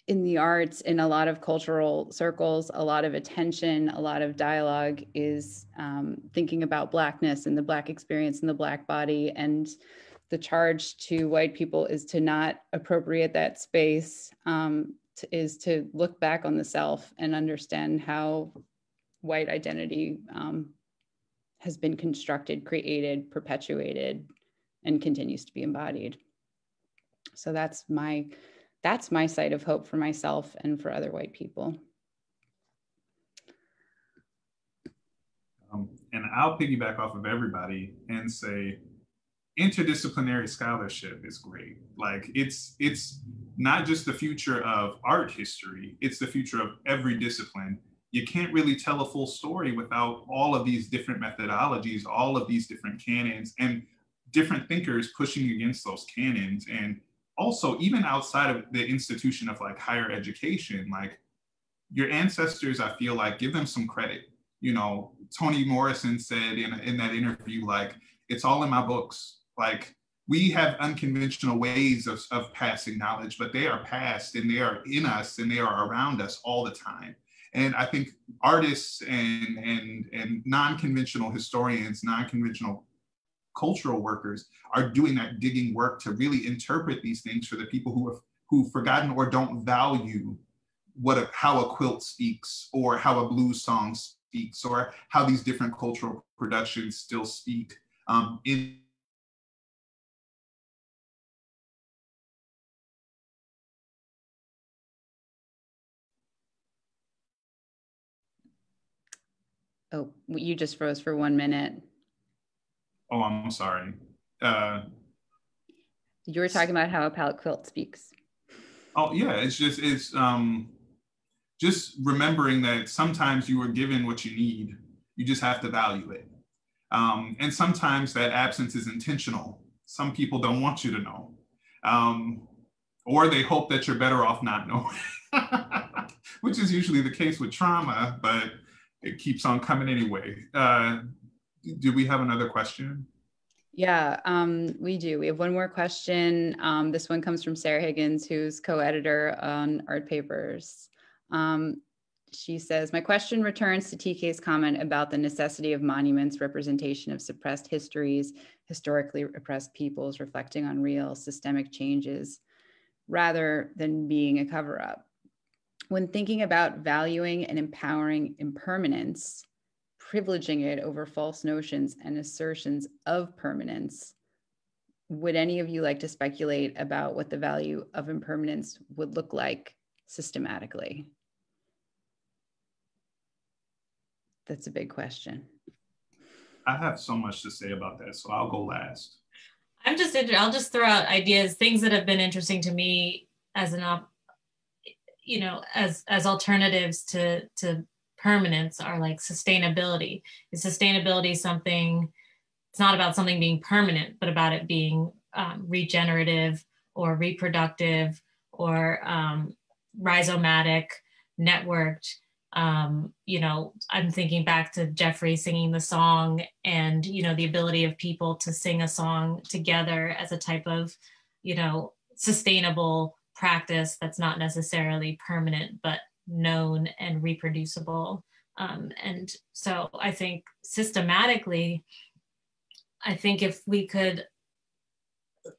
in the arts, in a lot of cultural circles, a lot of attention, a lot of dialogue is um, thinking about Blackness and the Black experience and the Black body. And the charge to white people is to not appropriate that space, um, to, is to look back on the self and understand how white identity um, has been constructed, created, perpetuated, and continues to be embodied. So that's my that's my site of hope for myself and for other white people. Um, and I'll piggyback off of everybody and say interdisciplinary scholarship is great. Like it's it's not just the future of art history, it's the future of every discipline. You can't really tell a full story without all of these different methodologies, all of these different canons, and different thinkers pushing against those canons. And also, even outside of the institution of like higher education, like your ancestors, I feel like give them some credit. You know, Toni Morrison said in, in that interview, like, it's all in my books. Like, we have unconventional ways of, of passing knowledge, but they are passed and they are in us and they are around us all the time. And I think artists and, and, and non-conventional historians, non-conventional cultural workers are doing that digging work to really interpret these things for the people who have who've forgotten or don't value what a, how a quilt speaks or how a blues song speaks or how these different cultural productions still speak um, in Oh, you just froze for one minute. Oh, I'm sorry. Uh, you were talking about how a pallet quilt speaks. Oh yeah, it's just it's um, just remembering that sometimes you are given what you need. You just have to value it. Um, and sometimes that absence is intentional. Some people don't want you to know, um, or they hope that you're better off not knowing, which is usually the case with trauma. But it keeps on coming anyway. Uh, do we have another question? Yeah, um, we do. We have one more question. Um, this one comes from Sarah Higgins, who's co-editor on Art Papers. Um, she says, my question returns to TK's comment about the necessity of monuments, representation of suppressed histories, historically oppressed peoples, reflecting on real systemic changes, rather than being a cover-up. When thinking about valuing and empowering impermanence, privileging it over false notions and assertions of permanence. Would any of you like to speculate about what the value of impermanence would look like systematically? That's a big question. I have so much to say about that, so I'll go last. I'm just I'll just throw out ideas, things that have been interesting to me as an op, you know, as as alternatives to to permanence are like sustainability. Is sustainability something, it's not about something being permanent, but about it being um, regenerative or reproductive or um, rhizomatic, networked. Um, you know, I'm thinking back to Jeffrey singing the song and, you know, the ability of people to sing a song together as a type of, you know, sustainable practice that's not necessarily permanent, but known and reproducible. Um, and so I think systematically, I think if we could,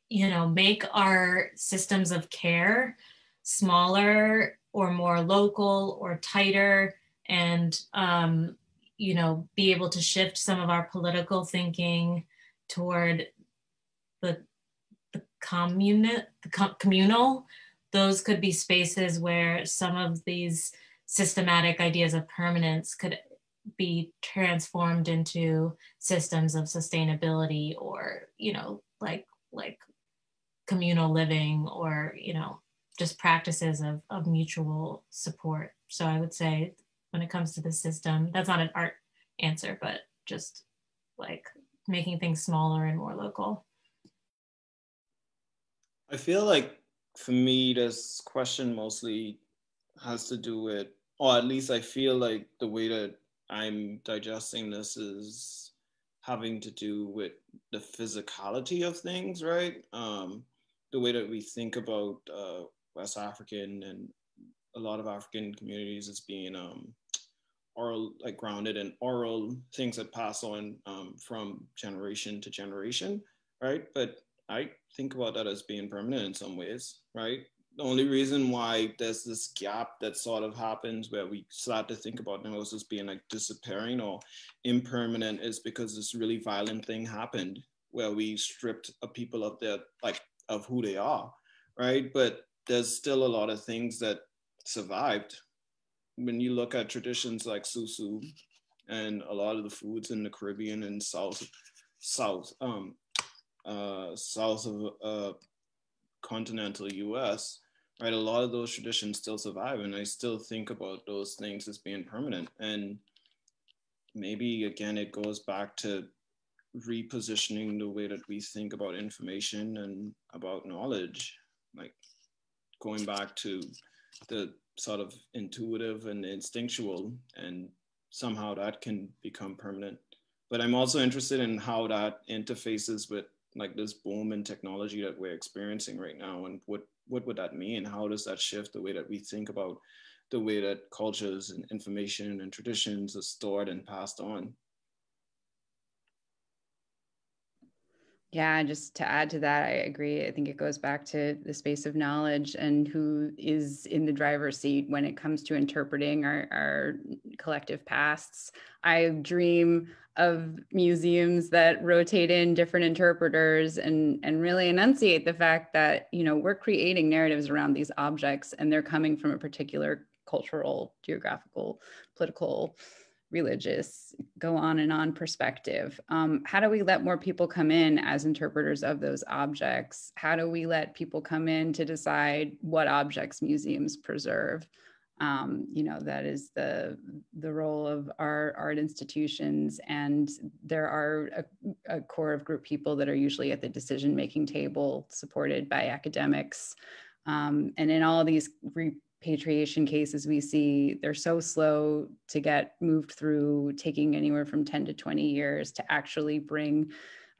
you know, make our systems of care smaller or more local or tighter and, um, you know, be able to shift some of our political thinking toward the, the, communi- the com- communal those could be spaces where some of these systematic ideas of permanence could be transformed into systems of sustainability or you know like like communal living or you know just practices of, of mutual support. So i would say when it comes to the system that's not an art answer but just like making things smaller and more local. I feel like for me, this question mostly has to do with, or at least I feel like the way that I'm digesting this is having to do with the physicality of things, right? Um, the way that we think about uh, West African and a lot of African communities as being um, oral, like grounded in oral things that pass on um, from generation to generation, right? But I think about that as being permanent in some ways, right? the only reason why there's this gap that sort of happens where we start to think about neurosis being like disappearing or impermanent is because this really violent thing happened where we stripped a people of their like of who they are, right? But there's still a lot of things that survived. When you look at traditions like susu and a lot of the foods in the Caribbean and South, South, um, uh, South of uh, continental US, right? A lot of those traditions still survive, and I still think about those things as being permanent. And maybe again, it goes back to repositioning the way that we think about information and about knowledge, like going back to the sort of intuitive and instinctual, and somehow that can become permanent. But I'm also interested in how that interfaces with like this boom in technology that we're experiencing right now and what what would that mean? How does that shift the way that we think about the way that cultures and information and traditions are stored and passed on Yeah, just to add to that, I agree. I think it goes back to the space of knowledge and who is in the driver's seat when it comes to interpreting our, our collective pasts. I dream of museums that rotate in different interpreters and, and really enunciate the fact that, you know, we're creating narratives around these objects and they're coming from a particular cultural, geographical, political religious, go on and on perspective. Um, how do we let more people come in as interpreters of those objects? How do we let people come in to decide what objects museums preserve? Um, you know, that is the, the role of our art institutions. And there are a, a core of group people that are usually at the decision-making table supported by academics. Um, and in all these re- repatriation cases we see, they're so slow to get moved through, taking anywhere from 10 to 20 years to actually bring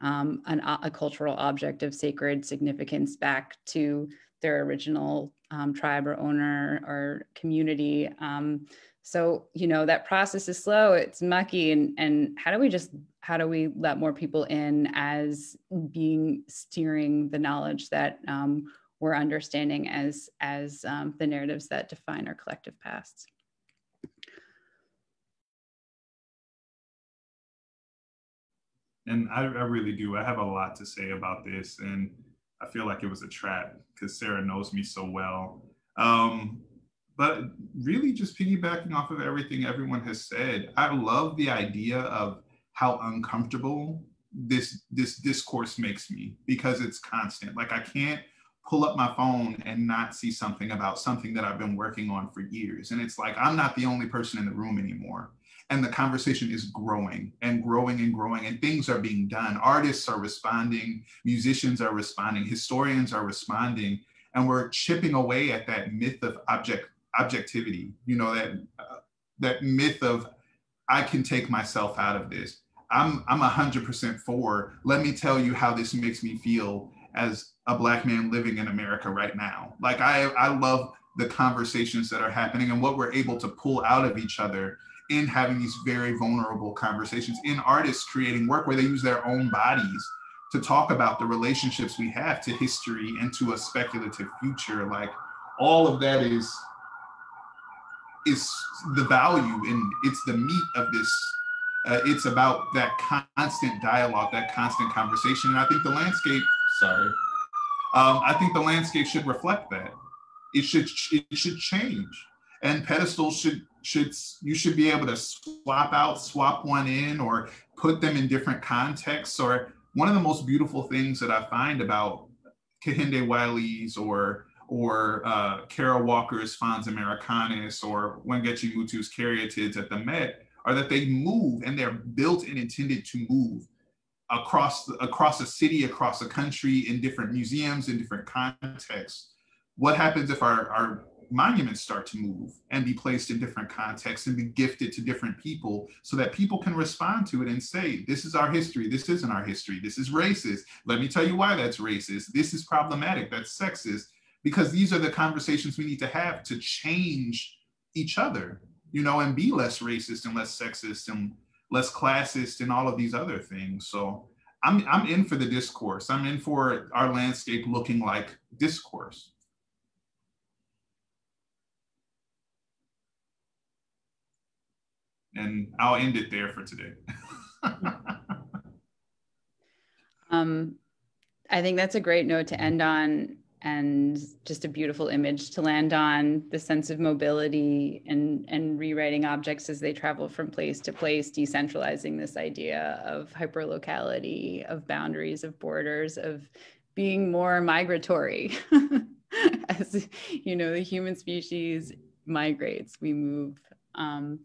um, an, a cultural object of sacred significance back to their original um, tribe or owner or community. Um, so, you know, that process is slow, it's mucky. And, and how do we just, how do we let more people in as being steering the knowledge that um, we're understanding as as um, the narratives that define our collective pasts. And I, I really do. I have a lot to say about this, and I feel like it was a trap because Sarah knows me so well. Um, but really, just piggybacking off of everything everyone has said, I love the idea of how uncomfortable this this discourse makes me because it's constant. Like I can't pull up my phone and not see something about something that I've been working on for years. And it's like, I'm not the only person in the room anymore. And the conversation is growing and growing and growing, and things are being done. Artists are responding, musicians are responding, historians are responding, and we're chipping away at that myth of object objectivity. You know that uh, that myth of I can take myself out of this. I'm I'm hundred percent for. Let me tell you how this makes me feel as a black man living in America right now. Like I, I love the conversations that are happening and what we're able to pull out of each other in having these very vulnerable conversations in artists creating work where they use their own bodies to talk about the relationships we have to history and to a speculative future like all of that is is the value and it's the meat of this uh, it's about that constant dialogue that constant conversation and i think the landscape sorry um, I think the landscape should reflect that. It should it should change, and pedestals should should you should be able to swap out, swap one in, or put them in different contexts. Or one of the most beautiful things that I find about Kehinde Wiley's or or uh, Kara Walker's Fons Americanus or Wangechi Mutu's Caryatids at the Met are that they move and they're built and intended to move across the, across a city, across a country, in different museums, in different contexts. What happens if our, our monuments start to move and be placed in different contexts and be gifted to different people so that people can respond to it and say, this is our history, this isn't our history, this is racist. Let me tell you why that's racist. This is problematic, that's sexist. Because these are the conversations we need to have to change each other, you know, and be less racist and less sexist and less classist and all of these other things. So I'm, I'm in for the discourse. I'm in for our landscape looking like discourse. And I'll end it there for today. um, I think that's a great note to end on and just a beautiful image to land on the sense of mobility and and rewriting objects as they travel from place to place decentralizing this idea of hyperlocality of boundaries of borders of being more migratory. As you know the human species migrates we move. Um,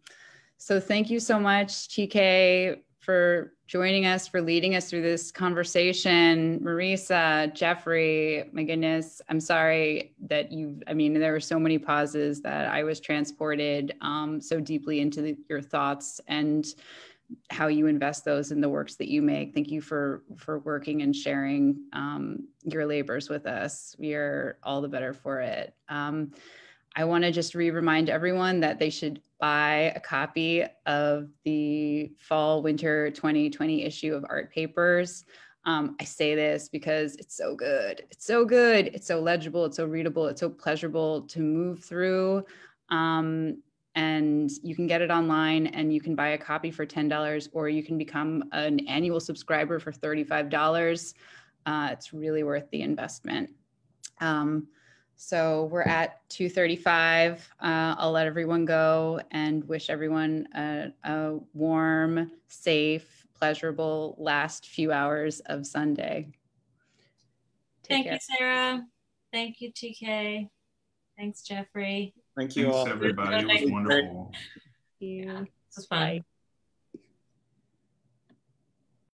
so thank you so much tk for joining us, for leading us through this conversation. Marisa, Jeffrey, my goodness, I'm sorry that you, I mean, there were so many pauses that I was transported um, so deeply into the, your thoughts and how you invest those in the works that you make. Thank you for for working and sharing um, your labors with us. We are all the better for it. Um, I want to just re-remind everyone that they should buy a copy of the fall winter 2020 issue of art papers. Um, i say this because it's so good. It's so good. It's so legible. It's so readable. It's so pleasurable to move through. Um, and you can get it online and you can buy a copy for $10 or you can become an annual subscriber for $35 uh, it's really worth the investment. Um, so we're at 2:35. Uh, I'll let everyone go and wish everyone a, a warm, safe, pleasurable last few hours of Sunday. Take Thank care. you, Sarah. Thank you, TK. Thanks, Jeffrey. Thank you Thanks, all. everybody. It was wonderful. Yeah, this was fun. Bye.